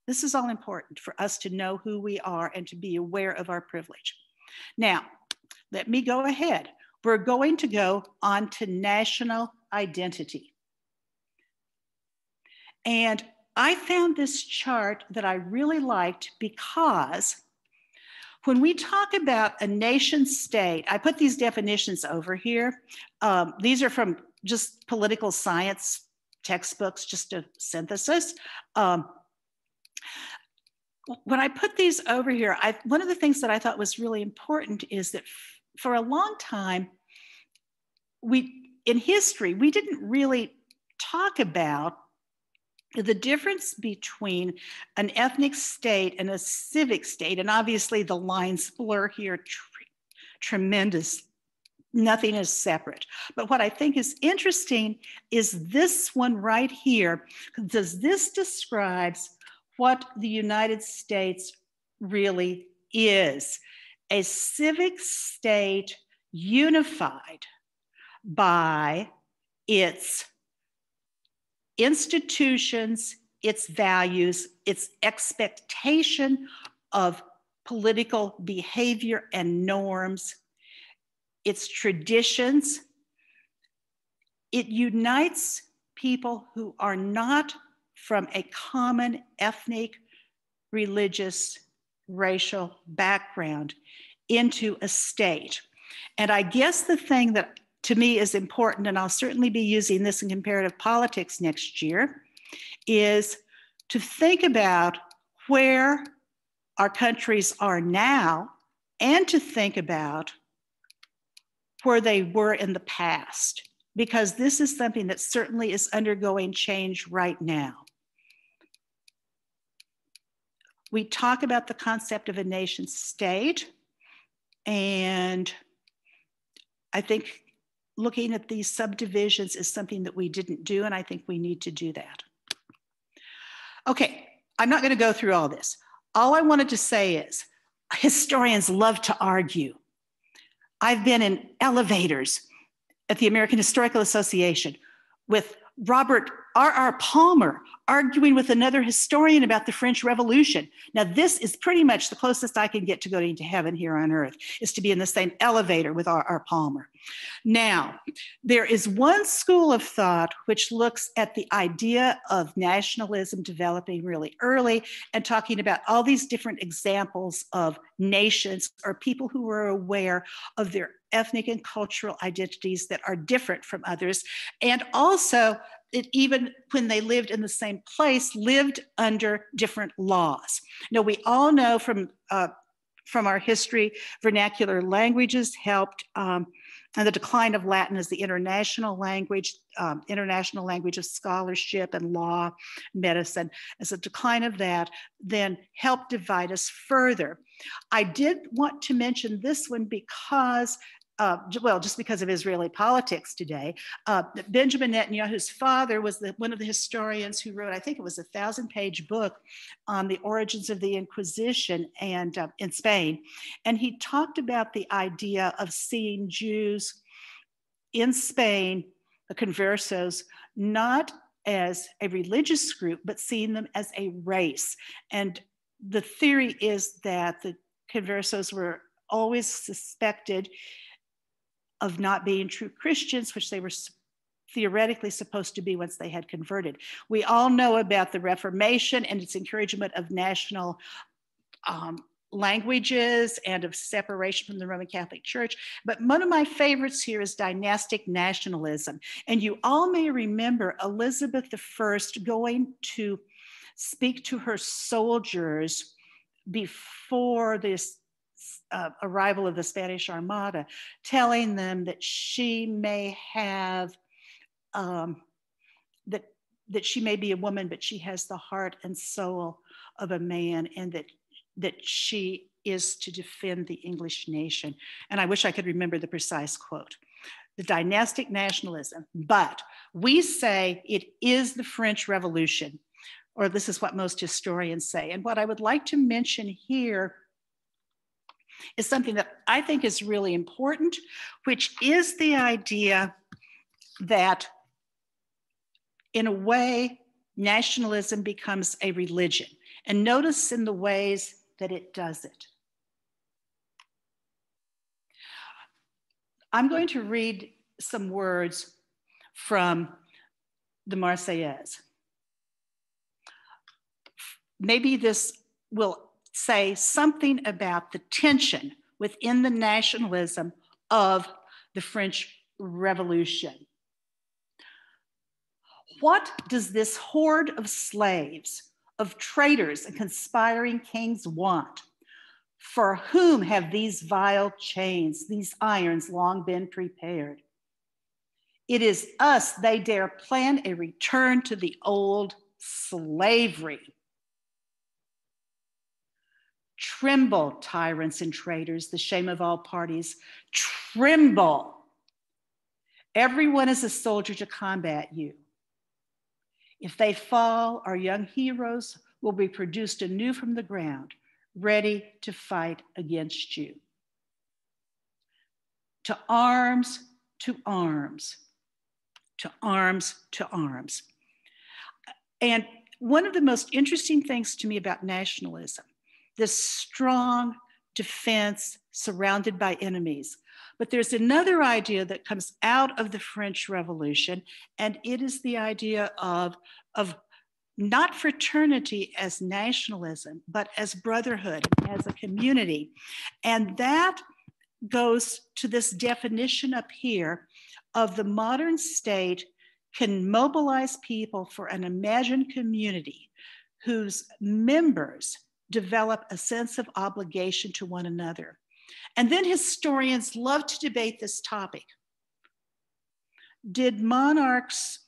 This is all important for us to know who we are and to be aware of our privilege. Now, let me go ahead. We're going to go on to national identity. And I found this chart that I really liked because when we talk about a nation state, I put these definitions over here. Um, these are from just political science textbooks, just a synthesis. Um, when I put these over here, I, one of the things that I thought was really important is that for a long time, we in history we didn't really talk about the difference between an ethnic state and a civic state, and obviously the lines blur here tr tremendous. Nothing is separate. But what I think is interesting is this one right here, because this describes what the United States really is a civic state unified by its institutions, its values, its expectation of political behavior and norms, its traditions. It unites people who are not from a common ethnic, religious, racial background into a state. And I guess the thing that to me is important, and I'll certainly be using this in comparative politics next year, is to think about where our countries are now and to think about where they were in the past, because this is something that certainly is undergoing change right now. We talk about the concept of a nation state, and I think looking at these subdivisions is something that we didn't do, and I think we need to do that. Okay, I'm not going to go through all this. All I wanted to say is historians love to argue. I've been in elevators at the American Historical Association with Robert R.R. Palmer arguing with another historian about the French Revolution. Now, this is pretty much the closest I can get to going to heaven here on earth, is to be in the same elevator with R.R. Palmer. Now, there is one school of thought which looks at the idea of nationalism developing really early and talking about all these different examples of nations or people who are aware of their ethnic and cultural identities that are different from others. And also, it even when they lived in the same place, lived under different laws. Now, we all know from uh, from our history, vernacular languages helped um, and the decline of Latin as the international language, um, international language of scholarship and law, medicine, as a decline of that then helped divide us further. I did want to mention this one because uh, well, just because of Israeli politics today. Uh, Benjamin Netanyahu's father was the, one of the historians who wrote, I think it was a thousand page book on the origins of the Inquisition and uh, in Spain. And he talked about the idea of seeing Jews in Spain, the conversos, not as a religious group, but seeing them as a race. And the theory is that the conversos were always suspected of not being true Christians, which they were theoretically supposed to be once they had converted. We all know about the Reformation and its encouragement of national um, languages and of separation from the Roman Catholic Church. But one of my favorites here is dynastic nationalism. And you all may remember Elizabeth I going to speak to her soldiers before this uh, arrival of the Spanish Armada, telling them that she may have um, that that she may be a woman, but she has the heart and soul of a man, and that that she is to defend the English nation. And I wish I could remember the precise quote. The dynastic nationalism, but we say it is the French Revolution, or this is what most historians say. And what I would like to mention here is something that I think is really important, which is the idea that, in a way, nationalism becomes a religion. And notice in the ways that it does it. I'm going to read some words from the Marseillaise. Maybe this will say something about the tension within the nationalism of the French Revolution. What does this horde of slaves, of traitors and conspiring kings want? For whom have these vile chains, these irons long been prepared? It is us they dare plan a return to the old slavery. Tremble, tyrants and traitors, the shame of all parties. Tremble. Everyone is a soldier to combat you. If they fall, our young heroes will be produced anew from the ground, ready to fight against you. To arms, to arms, to arms, to arms. And one of the most interesting things to me about nationalism this strong defense surrounded by enemies. But there's another idea that comes out of the French Revolution, and it is the idea of, of not fraternity as nationalism, but as brotherhood, as a community. And that goes to this definition up here of the modern state can mobilize people for an imagined community whose members develop a sense of obligation to one another. And then historians love to debate this topic. Did monarchs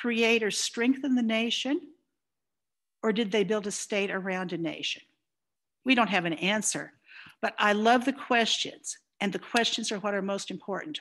create or strengthen the nation, or did they build a state around a nation? We don't have an answer, but I love the questions, and the questions are what are most important.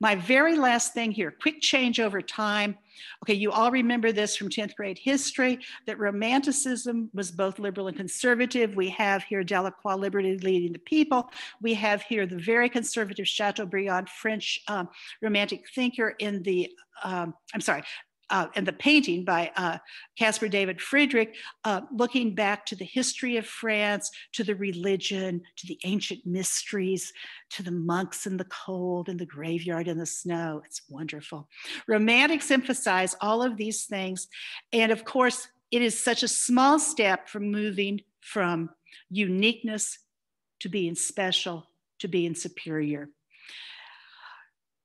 My very last thing here, quick change over time. Okay, you all remember this from 10th grade history, that romanticism was both liberal and conservative. We have here Delacroix, Liberty Leading the People. We have here the very conservative Chateaubriand, French um, romantic thinker in the, um, I'm sorry, uh, and the painting by uh, Caspar David Friedrich, uh, looking back to the history of France, to the religion, to the ancient mysteries, to the monks in the cold and the graveyard in the snow. It's wonderful. Romantics emphasize all of these things. And of course, it is such a small step from moving from uniqueness to being special, to being superior.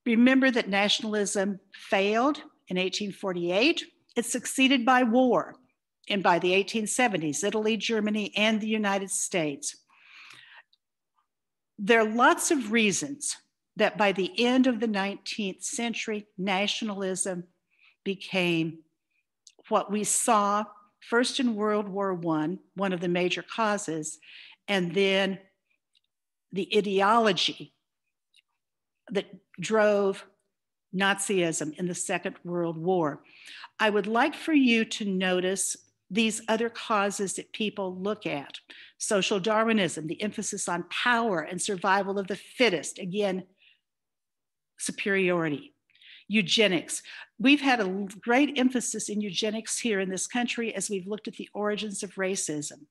Remember that nationalism failed in 1848. It's succeeded by war and by the 1870s, Italy, Germany, and the United States. There are lots of reasons that by the end of the 19th century, nationalism became what we saw first in World War I, one of the major causes, and then the ideology that drove Nazism in the Second World War. I would like for you to notice these other causes that people look at social Darwinism, the emphasis on power and survival of the fittest, again, superiority. Eugenics. We've had a great emphasis in eugenics here in this country as we've looked at the origins of racism.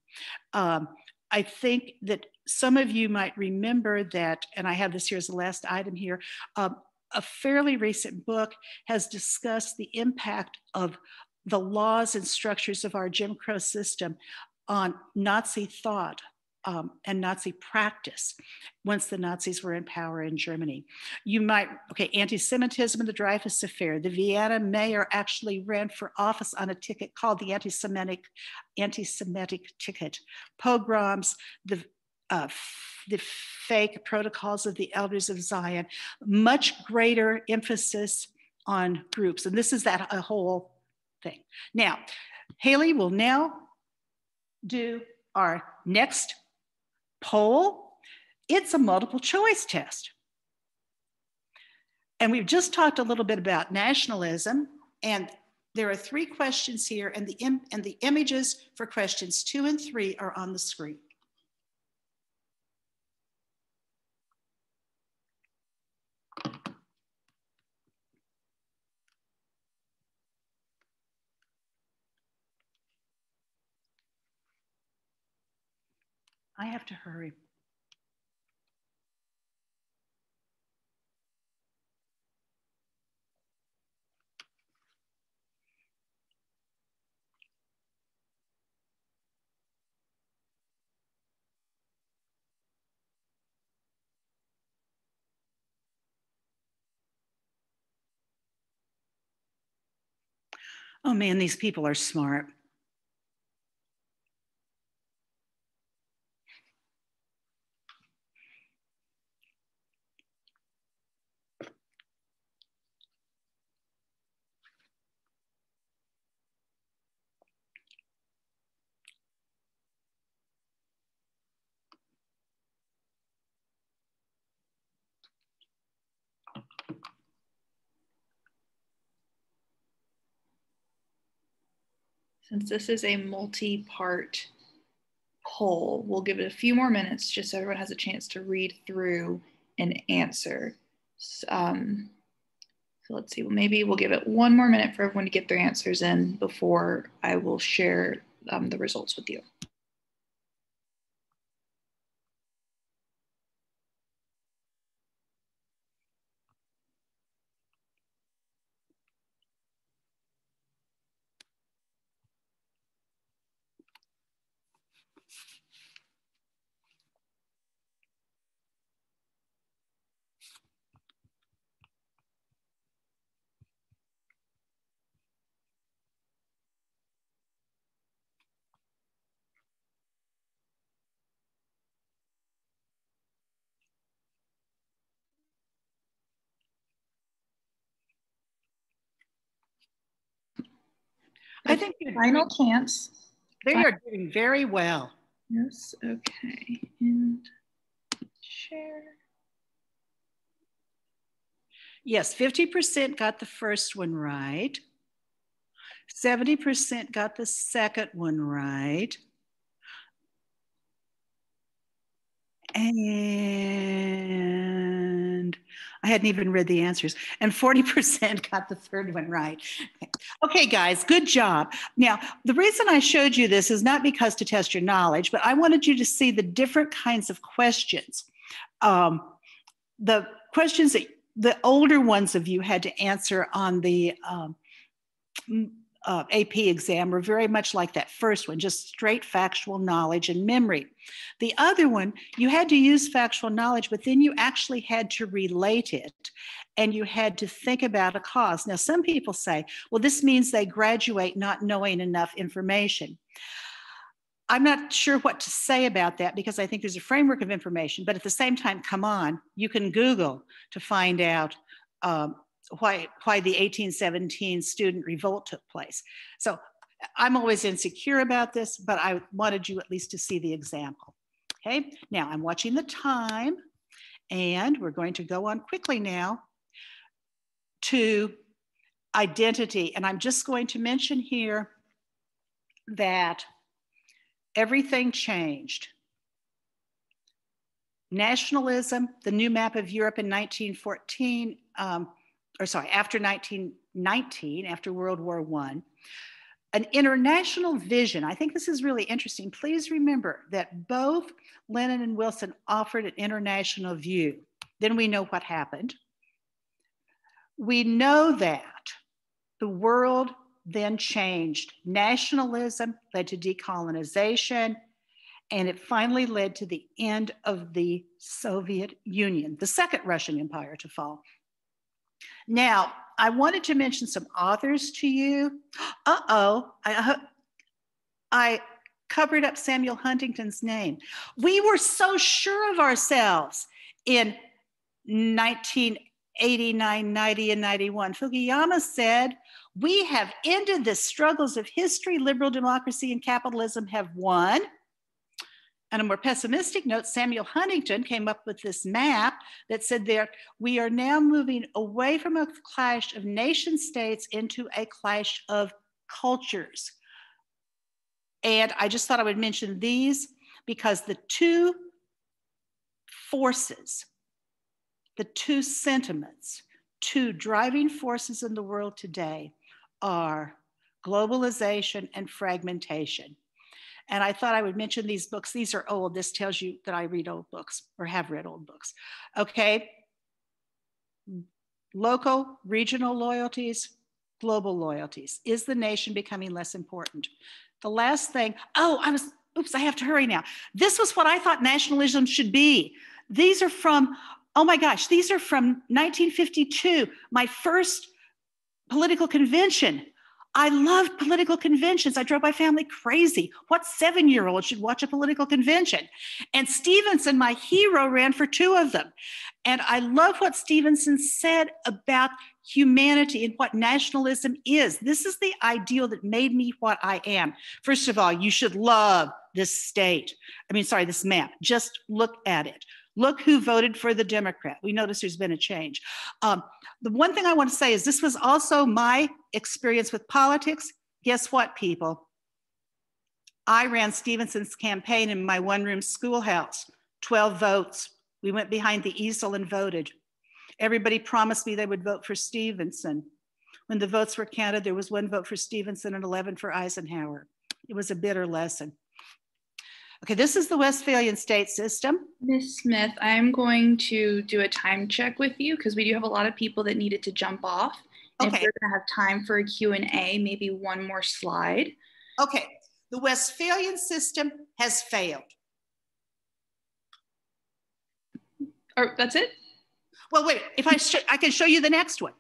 Um, I think that some of you might remember that, and I have this here as the last item here. Um, a fairly recent book has discussed the impact of the laws and structures of our Jim Crow system on Nazi thought um, and Nazi practice once the Nazis were in power in Germany. You might, okay, anti Semitism and the Dreyfus Affair. The Vienna mayor actually ran for office on a ticket called the anti Semitic, anti Semitic ticket. Pogroms, the uh, the fake protocols of the elders of Zion, much greater emphasis on groups. And this is that a whole thing. Now, Haley will now do our next poll. It's a multiple choice test. And we've just talked a little bit about nationalism, and there are three questions here, and the, and the images for questions two and three are on the screen. I have to hurry. Oh man, these people are smart. Since this is a multi-part poll, we'll give it a few more minutes just so everyone has a chance to read through and answer. Um, so let's see, well, maybe we'll give it one more minute for everyone to get their answers in before I will share um, the results with you. I think final chance. They are doing very well. Yes, okay. And share. Yes, 50% got the first one right. 70% got the second one right. And I hadn't even read the answers. And 40% <laughs> got the third one right. Okay, guys, good job. Now, the reason I showed you this is not because to test your knowledge, but I wanted you to see the different kinds of questions. Um, the questions that the older ones of you had to answer on the um, uh, AP exam were very much like that first one, just straight factual knowledge and memory. The other one, you had to use factual knowledge, but then you actually had to relate it and you had to think about a cause. Now, some people say, well, this means they graduate not knowing enough information. I'm not sure what to say about that because I think there's a framework of information, but at the same time, come on, you can Google to find out um, why, why the 1817 student revolt took place. So I'm always insecure about this, but I wanted you at least to see the example. Okay, now I'm watching the time and we're going to go on quickly now to identity. And I'm just going to mention here that everything changed. Nationalism, the new map of Europe in 1914, um, or sorry, after 1919, after World War One, an international vision. I think this is really interesting. Please remember that both Lenin and Wilson offered an international view. Then we know what happened. We know that the world then changed. Nationalism led to decolonization, and it finally led to the end of the Soviet Union, the second Russian Empire to fall. Now, I wanted to mention some authors to you. Uh oh, I, I covered up Samuel Huntington's name. We were so sure of ourselves in 1989, 90, and 91. Fukuyama said, We have ended the struggles of history, liberal democracy, and capitalism have won. On a more pessimistic note, Samuel Huntington came up with this map that said there we are now moving away from a clash of nation states into a clash of cultures. And I just thought I would mention these because the two forces, the two sentiments, two driving forces in the world today are globalization and fragmentation. And I thought I would mention these books. These are old. This tells you that I read old books or have read old books. Okay. Local, regional loyalties, global loyalties. Is the nation becoming less important? The last thing, oh, I was, oops, I have to hurry now. This was what I thought nationalism should be. These are from, oh my gosh, these are from 1952, my first political convention. I loved political conventions. I drove my family crazy. What seven year old should watch a political convention? And Stevenson, my hero, ran for two of them. And I love what Stevenson said about humanity and what nationalism is. This is the ideal that made me what I am. First of all, you should love this state. I mean, sorry, this map. Just look at it. Look who voted for the Democrat. We notice there's been a change. Um, the one thing I want to say is this was also my experience with politics. Guess what, people? I ran Stevenson's campaign in my one room schoolhouse, 12 votes. We went behind the easel and voted. Everybody promised me they would vote for Stevenson. When the votes were counted, there was one vote for Stevenson and 11 for Eisenhower. It was a bitter lesson. Okay, this is the Westphalian state system. Ms. Smith, I'm going to do a time check with you because we do have a lot of people that needed to jump off. Okay. If we're gonna have time for a Q&A, maybe one more slide. Okay, the Westphalian system has failed. Or oh, that's it? Well, wait, if I, I can show you the next one.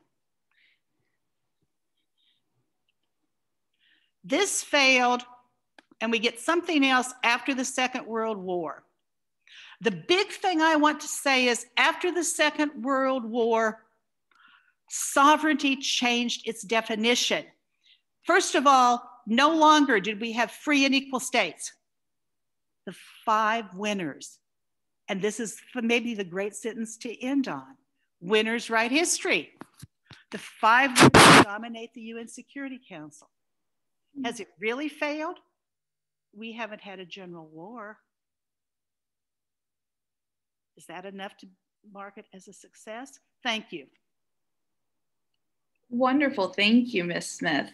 This failed and we get something else after the Second World War. The big thing I want to say is after the Second World War, sovereignty changed its definition. First of all, no longer did we have free and equal states. The five winners, and this is maybe the great sentence to end on winners write history. The five winners dominate the UN Security Council. Has it really failed? We haven't had a general war. Is that enough to mark it as a success? Thank you. Wonderful. Thank you, Ms. Smith.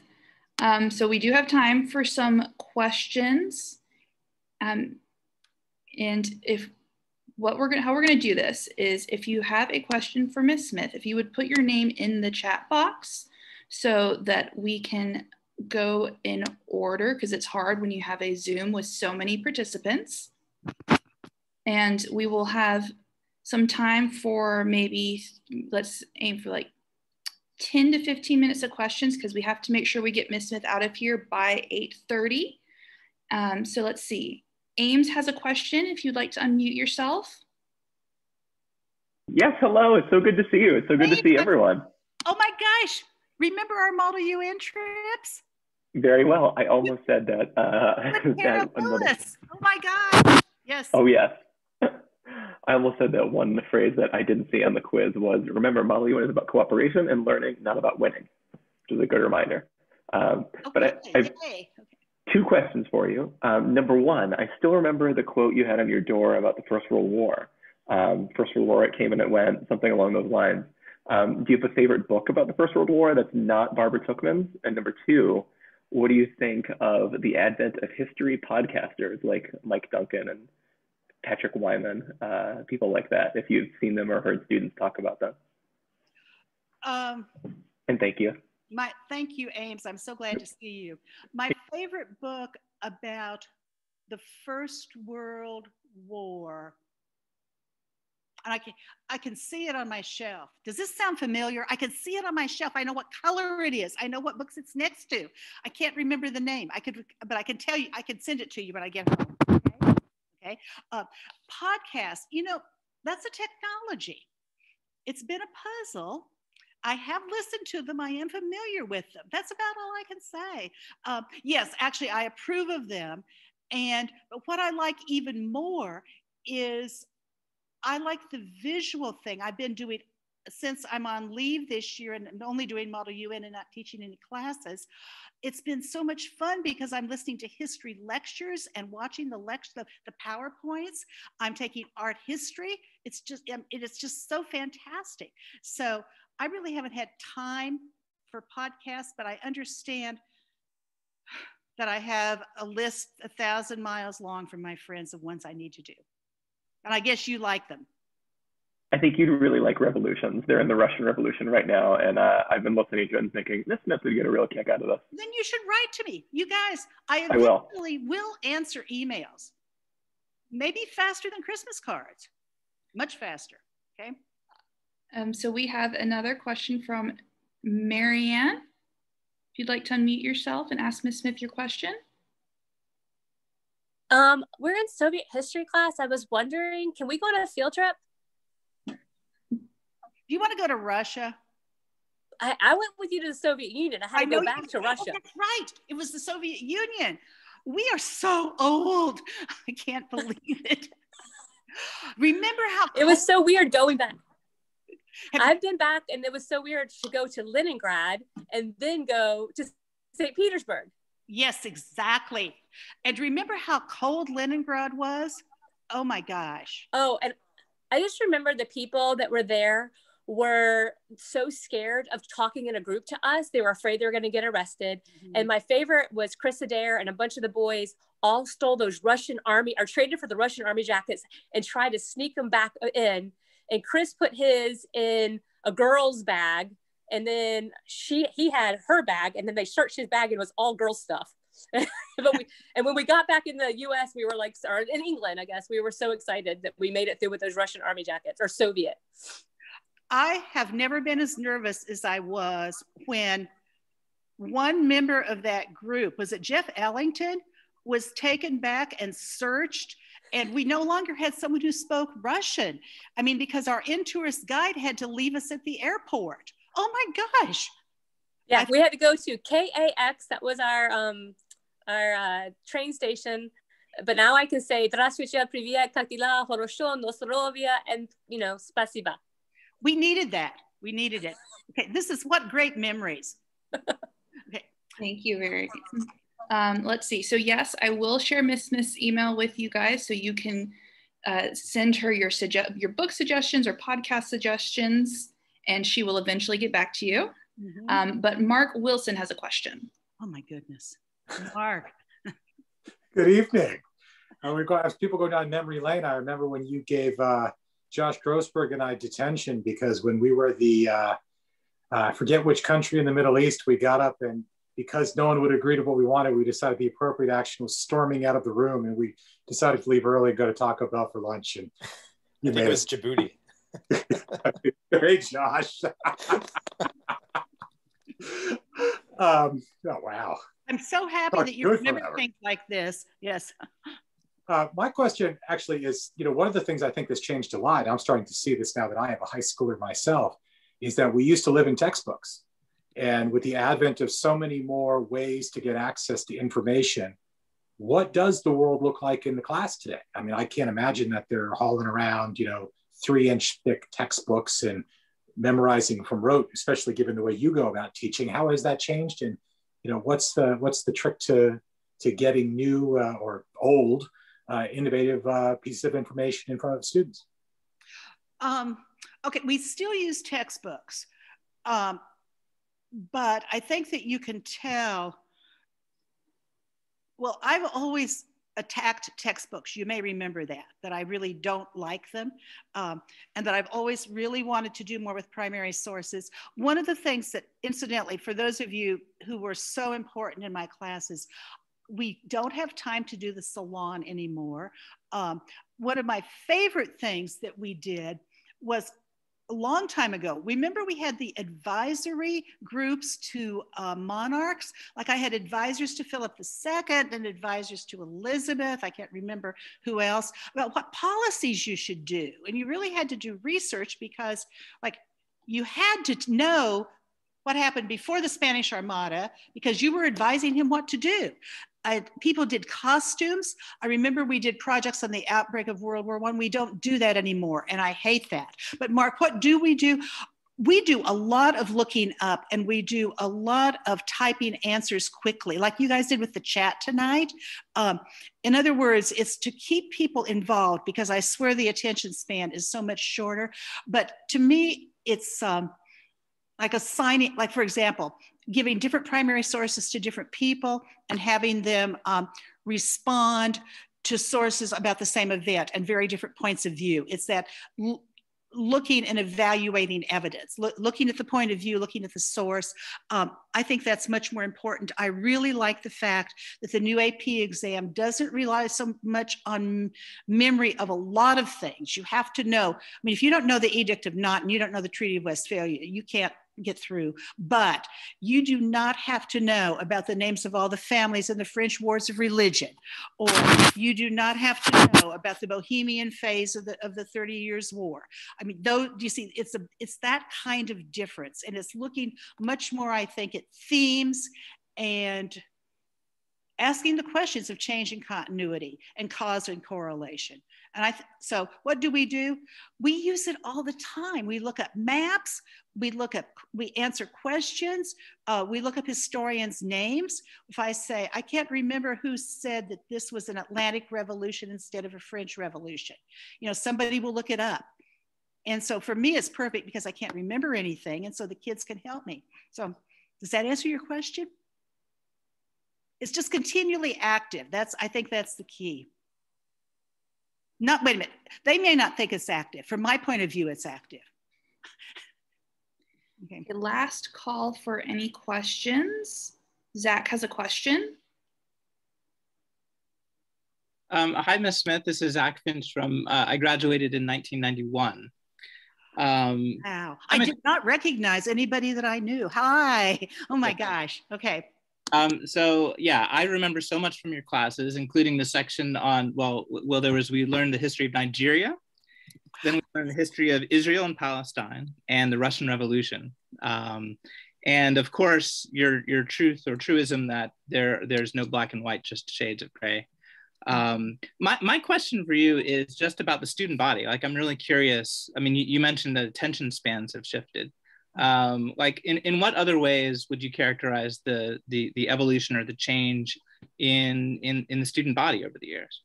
Um, so we do have time for some questions. Um, and if what we're going to, how we're going to do this is if you have a question for Ms. Smith, if you would put your name in the chat box so that we can go in order because it's hard when you have a Zoom with so many participants. And we will have some time for maybe, let's aim for like 10 to 15 minutes of questions because we have to make sure we get Miss Smith out of here by 8.30. Um, so let's see. Ames has a question if you'd like to unmute yourself. Yes, hello. It's so good to see you. It's so good Hey, to see everyone. Oh my gosh. Remember our Model UN trips? Very well. I almost said that. Uh, <laughs> that another- Oh my gosh. Yes. oh, yes. <laughs> I almost said that one phrase that I didn't see on the quiz was remember, Model UN is about cooperation and learning, not about winning, which is a good reminder. Um, but I, Okay, I've. Okay. two questions for you. Um, number one, I still remember the quote you had on your door about the First World War. Um, First World War, it came and it went, something along those lines. Um, do you have a favorite book about the First World War that's not Barbara Tuchman's? And number two, what do you think of the advent of history podcasters like Mike Duncan and Patrick Wyman, uh, people like that, if you've seen them or heard students talk about them? Um, And thank you. my thank you, Ames. I'm so glad to see you. My favorite book about the First World War. And I can I can see it on my shelf. Does this sound familiar? I can see it on my shelf. I know what color it is. I know what books it's next to. I can't remember the name. I could, but I can tell you. I can send it to you when I get home. Okay. Okay. Uh, podcast. You know, that's a technology. It's been a puzzle. I have listened to them. I am familiar with them. That's about all I can say. Um, yes, actually, I approve of them. And but what I like even more is I like the visual thing. I've been doing since I'm on leave this year and only doing Model UN and not teaching any classes. It's been so much fun because I'm listening to history lectures and watching the lecture, the, the PowerPoints. I'm taking art history. It's just it is just so fantastic. So I really haven't had time for podcasts, but I understand that I have a list a thousand miles long from my friends of ones I need to do. And I guess you like them. I think you'd really like revolutions. They're in the Russian Revolution right now, and uh, I've been listening to it and thinking this Smith would get a real kick out of this. Then you should write to me. You guys, I I will. eventually will answer emails. Maybe faster than Christmas cards. Much faster. Okay. Um, so we have another question from Marianne. If you'd like to unmute yourself and ask Ms. Smith your question. Um, we're in Soviet history class. I was wondering, can we go on a field trip? Do you want to go to Russia? I, I went with you to the Soviet Union. I had to go back you- to oh, Russia. that's right. It was the Soviet Union. We are so old. <laughs> I can't believe it. Remember how It was so weird going back. I've been back, and it was so weird to go to Leningrad and then go to St. Petersburg. Yes, exactly. And remember how cold Leningrad was? Oh my gosh. Oh, and I just remember the people that were there were so scared of talking in a group to us. They were afraid they were going to get arrested. Mm-hmm. And my favorite was Chris Adair and a bunch of the boys all stole those Russian army or traded for the Russian army jackets and tried to sneak them back in. And Chris put his in a girl's bag. And then she he had her bag, and then they searched his bag and it was all girl stuff. <laughs> but we and when we got back in the U.S., we were like, or in England, I guess we were so excited that we made it through with those Russian army jackets or Soviet. I have never been as nervous as I was when one member of that group, was it Jeff Ellington, was taken back and searched. And we no longer had someone who spoke Russian. I mean, because our Intourist guide had to leave us at the airport oh my gosh. Yeah, we had to go to KAX. That was our um, our uh, train station. But now I can say Drasvicha, Privia, Katila, Horosho, Nosorovia, and you know, Spasiba. We needed that. We needed it. Okay, this is what great memories. Okay. Thank you very um, let's see. So yes, I will share Miss Smith's email with you guys so you can uh, send her your, your book suggestions or podcast suggestions and she will eventually get back to you. Um, but Mark Wilson has a question. oh my goodness. Mark. <laughs> Good evening. Uh, we go, as people go down memory lane, I remember when you gave uh, Josh Grossberg and I detention because when we were the, uh, uh, I forget which country in the Middle East, we got up and because no one would agree to what we wanted, we decided the appropriate action was storming out of the room, and we decided to leave early and go to Taco Bell for lunch. And you I think it was Djibouti. <laughs> hey, Josh. <laughs> um, oh, wow. I'm so happy that you remember things like this. Yes. Uh, my question actually is, you know, one of the things I think has changed a lot, I'm starting to see this now that I am a high schooler myself, is that we used to live in textbooks. And with the advent of so many more ways to get access to information, what does the world look like in the class today? I mean, I can't imagine that they're hauling around, you know, three inch thick textbooks and memorizing from rote, especially given the way you go about teaching. How has that changed? And, you know, what's the, what's the trick to, to getting new uh, or old uh, innovative uh, pieces of information in front of students? Um, okay, we still use textbooks, um, but I think that you can tell. Well, I've always attacked textbooks. You may remember that, that I really don't like them, um, and that I've always really wanted to do more with primary sources. One of the things that, incidentally, for those of you who were so important in my classes, we don't have time to do the salon anymore. Um, one of my favorite things that we did was a long time ago. Remember, we had the advisory groups to uh, monarchs. Like I had advisors to Philip II and advisors to Elizabeth. I can't remember who else about what policies you should do. And you really had to do research because, like, you had to know what happened before the Spanish Armada because you were advising him what to do. I, people did costumes. I remember we did projects on the outbreak of World War One. We don't do that anymore, and I hate that. But Mark, what do we do? We do a lot of looking up and we do a lot of typing answers quickly, like you guys did with the chat tonight. Um, in other words, it's to keep people involved because I swear the attention span is so much shorter. But to me, it's um, like assigning, like for example, giving different primary sources to different people and having them um, respond to sources about the same event and very different points of view. It's that looking and evaluating evidence, Lo looking at the point of view, looking at the source. Um, I think that's much more important. I really like the fact that the new AP exam doesn't rely so much on memory of a lot of things. You have to know, I mean, if you don't know the Edict of Nantes and you don't know the Treaty of Westphalia, you can't get through. But you do not have to know about the names of all the families in the French Wars of Religion, or you do not have to know about the Bohemian phase of the of the Thirty Years' War. I mean, though do you see, it's a it's that kind of difference, and it's looking much more, I think, at themes and asking the questions of change and continuity and cause and correlation. And I, so what do we do? We use it all the time. We look at maps, we look up, we answer questions, uh, we look up historians' names. If I say, I can't remember who said that this was an Atlantic Revolution instead of a French Revolution, you know, somebody will look it up. And so for me, it's perfect because I can't remember anything. And so the kids can help me. So does that answer your question? It's just continually active. That's, I think that's the key. Not, wait a minute, they may not think it's active. From my point of view, it's active. <laughs> okay. The last call for any questions. Zach has a question. Um, hi, Ms. Smith. This is Zach Finch from, uh, I graduated in 1991. Um, wow. I did not recognize anybody that I knew. Hi. Oh my gosh. Okay. Um, so yeah, I remember so much from your classes, including the section on, well, well, there was, we learned the history of Nigeria, then we learned the history of Israel and Palestine and the Russian Revolution. Um, and of course, your, your truth or truism that there, there's no black and white, just shades of gray. Um, my, my question for you is just about the student body. Like, I'm really curious. I mean, you, you mentioned that attention spans have shifted um, like in, in what other ways would you characterize the, the, the evolution or the change in, in, in the student body over the years?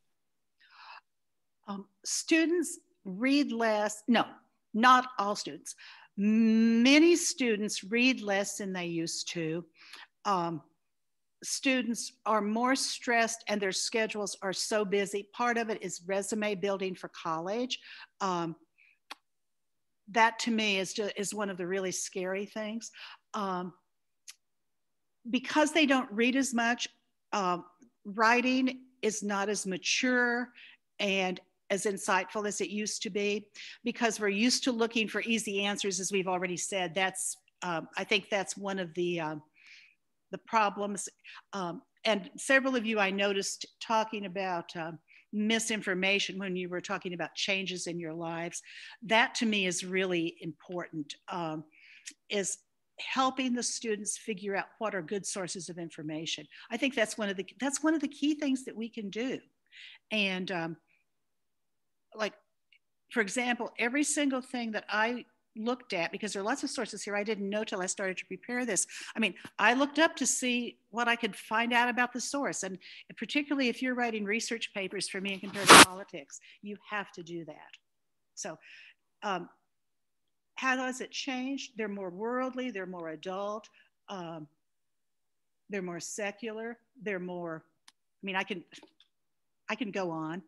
Um, students read less, no, not all students. Many students read less than they used to. Um, students are more stressed and their schedules are so busy. Part of it is resume building for college. Um, that to me is just, is one of the really scary things. Um, because they don't read as much, um, writing is not as mature and as insightful as it used to be because we're used to looking for easy answers as we've already said. That's um, i think that's one of the um, the problems. Um, and several of you i noticed talking about uh, misinformation when you were talking about changes in your lives. That to me is really important um, is helping the students figure out what are good sources of information. I think that's one of the that's one of the key things that we can do. And um, like for example every single thing that i looked at because there are lots of sources here I didn't know till I started to prepare this. I mean, I looked up to see what I could find out about the source. And particularly if you're writing research papers for me in comparative politics, you have to do that. So um, how has it changed? They're more worldly, they're more adult, um, they're more secular, they're more, I mean, I can, I can go on.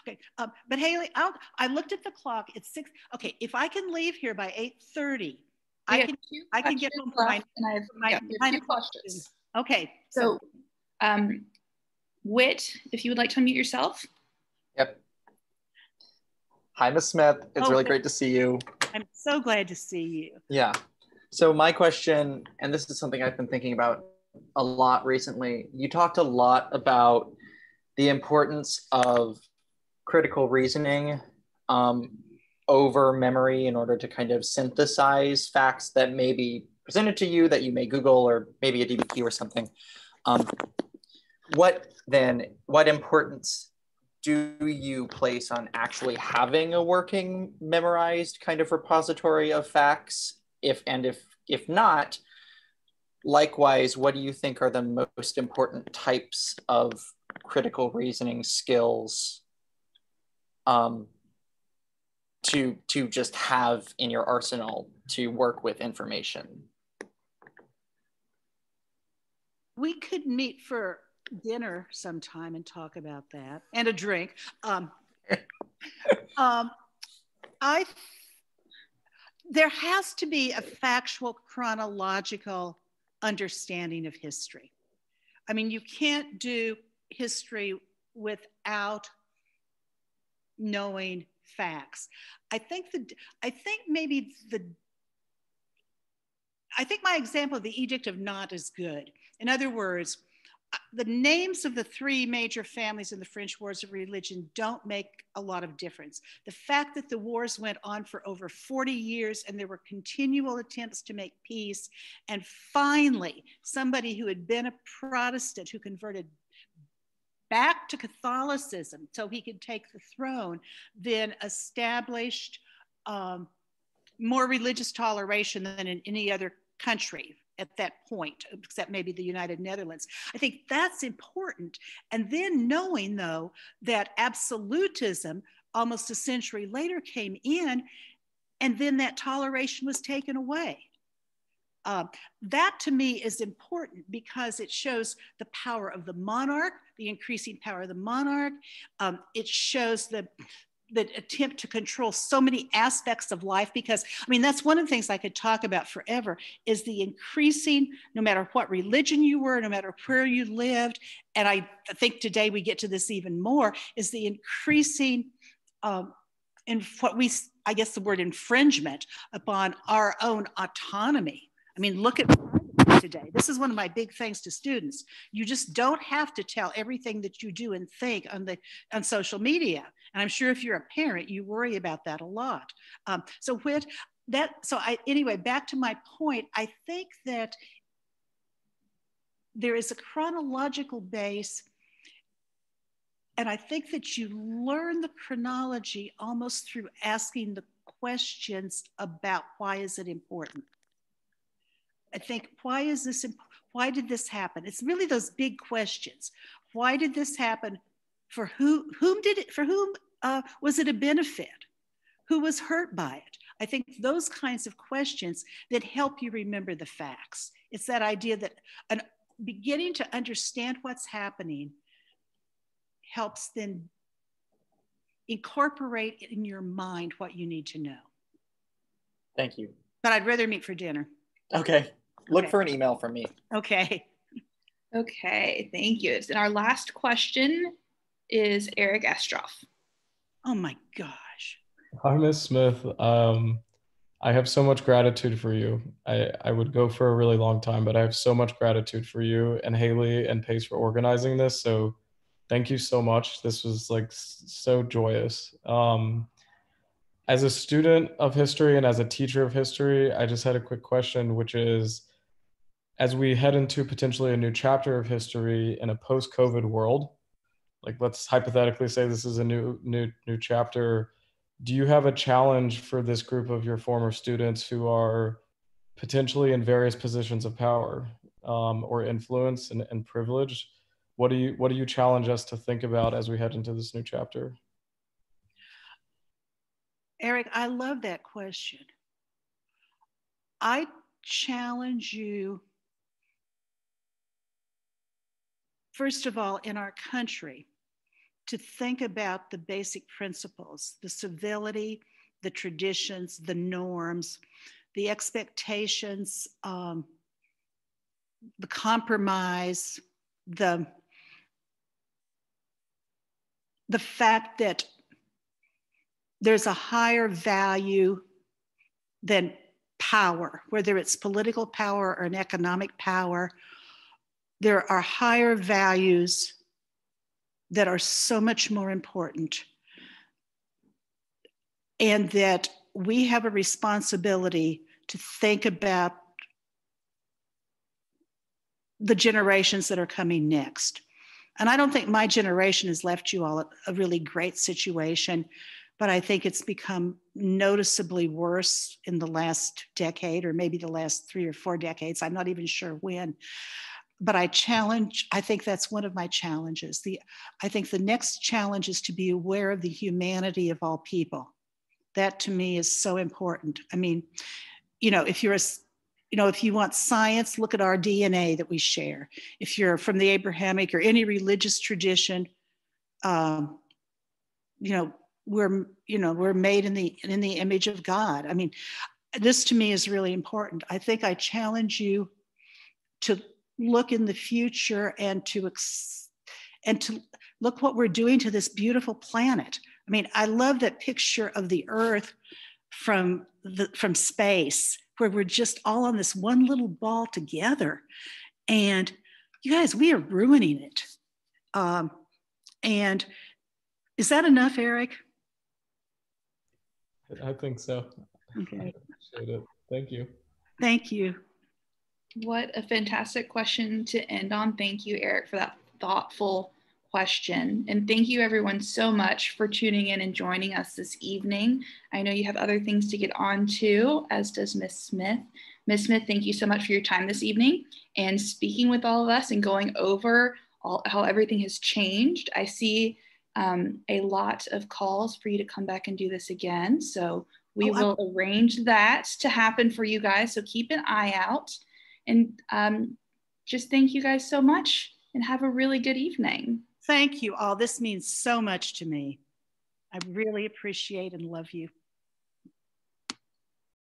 Okay, um, but Haley, I'll, I looked at the clock. It's six. Okay, if I can leave here by eight thirty, I can. I can get home for my, and my yeah, nine questions. Okay, So, um, Wit, if you would like to unmute yourself. Yep. Hi, Miss Smith. It's Oh, really great to see you. I'm so glad to see you. Yeah. So my question, and this is something I've been thinking about a lot recently. You talked a lot about the importance of critical reasoning um, over memory in order to kind of synthesize facts that may be presented to you that you may Google or maybe a DBQ or something. Um, what then, what importance do you place on actually having a working memorized kind of repository of facts? If and if if not, likewise, what do you think are the most important types of critical reasoning skills um, to to just have in your arsenal to work with information? We could meet for dinner sometime and talk about that and a drink. Um, <laughs> um, I there has to be a factual chronological understanding of history. I mean, you can't do history without knowing facts. I think the I think maybe the I think my example of the Edict of Nantes is good. In other words, uh, the names of the three major families in the French Wars of Religion don't make a lot of difference. The fact that the wars went on for over 40 years and there were continual attempts to make peace, and finally, somebody who had been a Protestant who converted back to Catholicism so he could take the throne, then established um, more religious toleration than in any other country at that point, except maybe the United Netherlands. I think that's important. And then knowing, though, that absolutism almost a century later came in, and then that toleration was taken away. Um, that to me is important because it shows the power of the monarch, the increasing power of the monarch. Um, it shows the the attempt to control so many aspects of life because i mean that's one of the things i could talk about forever is the increasing no matter what religion you were no matter where you lived and i think today we get to this even more is the increasing um, in what we i guess the word infringement upon our own autonomy i mean look at today. This is one of my big things to students. You just don't have to tell everything that you do and think on the on social media. And I'm sure if you're a parent, you worry about that a lot. Um, so with that, so I anyway, back to my point, I think that there is a chronological base and I think that you learn the chronology almost through asking the questions about why is it important. I think, why is this, why did this happen? It's really those big questions. Why did this happen? For who, whom did it, for whom uh, was it a benefit? Who was hurt by it? I think those kinds of questions that help you remember the facts. It's that idea that an, beginning to understand what's happening helps then incorporate in your mind what you need to know. Thank you. But I'd rather meet for dinner. Okay. Look Okay. for an email from me. Okay. Okay, thank you. And our last question is Eric Estroff. Oh my gosh. Hi, Miss Smith. Um, I have so much gratitude for you. I, I would go for a really long time, but I have so much gratitude for you and Haley and Pace for organizing this. So thank you so much. This was like so joyous. Um, as a student of history and as a teacher of history, I just had a quick question, which is as we head into potentially a new chapter of history in a post-COVID world, like let's hypothetically say this is a new new new chapter. Do you have a challenge for this group of your former students who are potentially in various positions of power um, or influence and, and privilege? What do you what do you challenge us to think about as we head into this new chapter? Eric, I love that question. I challenge you, first of all, in our country, to think about the basic principles the civility, the traditions, the norms, the expectations, um, the compromise, the, the fact that there's a higher value than power, whether it's political power or an economic power. There are higher values that are so much more important. And that we have a responsibility to think about the generations that are coming next. And I don't think my generation has left you all a really great situation, but I think it's become noticeably worse in the last decade or maybe the last three or four decades. I'm not even sure when. But I challenge, I think that's one of my challenges. The I think the next challenge is to be aware of the humanity of all people. That to me is so important. I mean, you know, if you're a you know, if you want science, look at our DNA that we share. If you're from the Abrahamic or any religious tradition, um, you know, we're you know we're made in the in the image of God. I mean, this to me is really important. I think I challenge you to look in the future and to ex- and to look what we're doing to this beautiful planet. I mean, I love that picture of the Earth from the from space where we're just all on this one little ball together. And you guys, we are ruining it. Um, and is that enough, Eric? i think so Okay. I appreciate it thank you Thank you. What a fantastic question to end on. Thank you, Eric, for that thoughtful question. And thank you, everyone, so much for tuning in and joining us this evening. I know you have other things to get on to, as does Miss Smith. Miss Smith, thank you so much for your time this evening and speaking with all of us and going over all, how everything has changed. I see um, a lot of calls for you to come back and do this again. So we Oh, I- will arrange that to happen for you guys. So keep an eye out. And um, just thank you guys so much and have a really good evening. Thank you all. This means so much to me. I really appreciate and love you.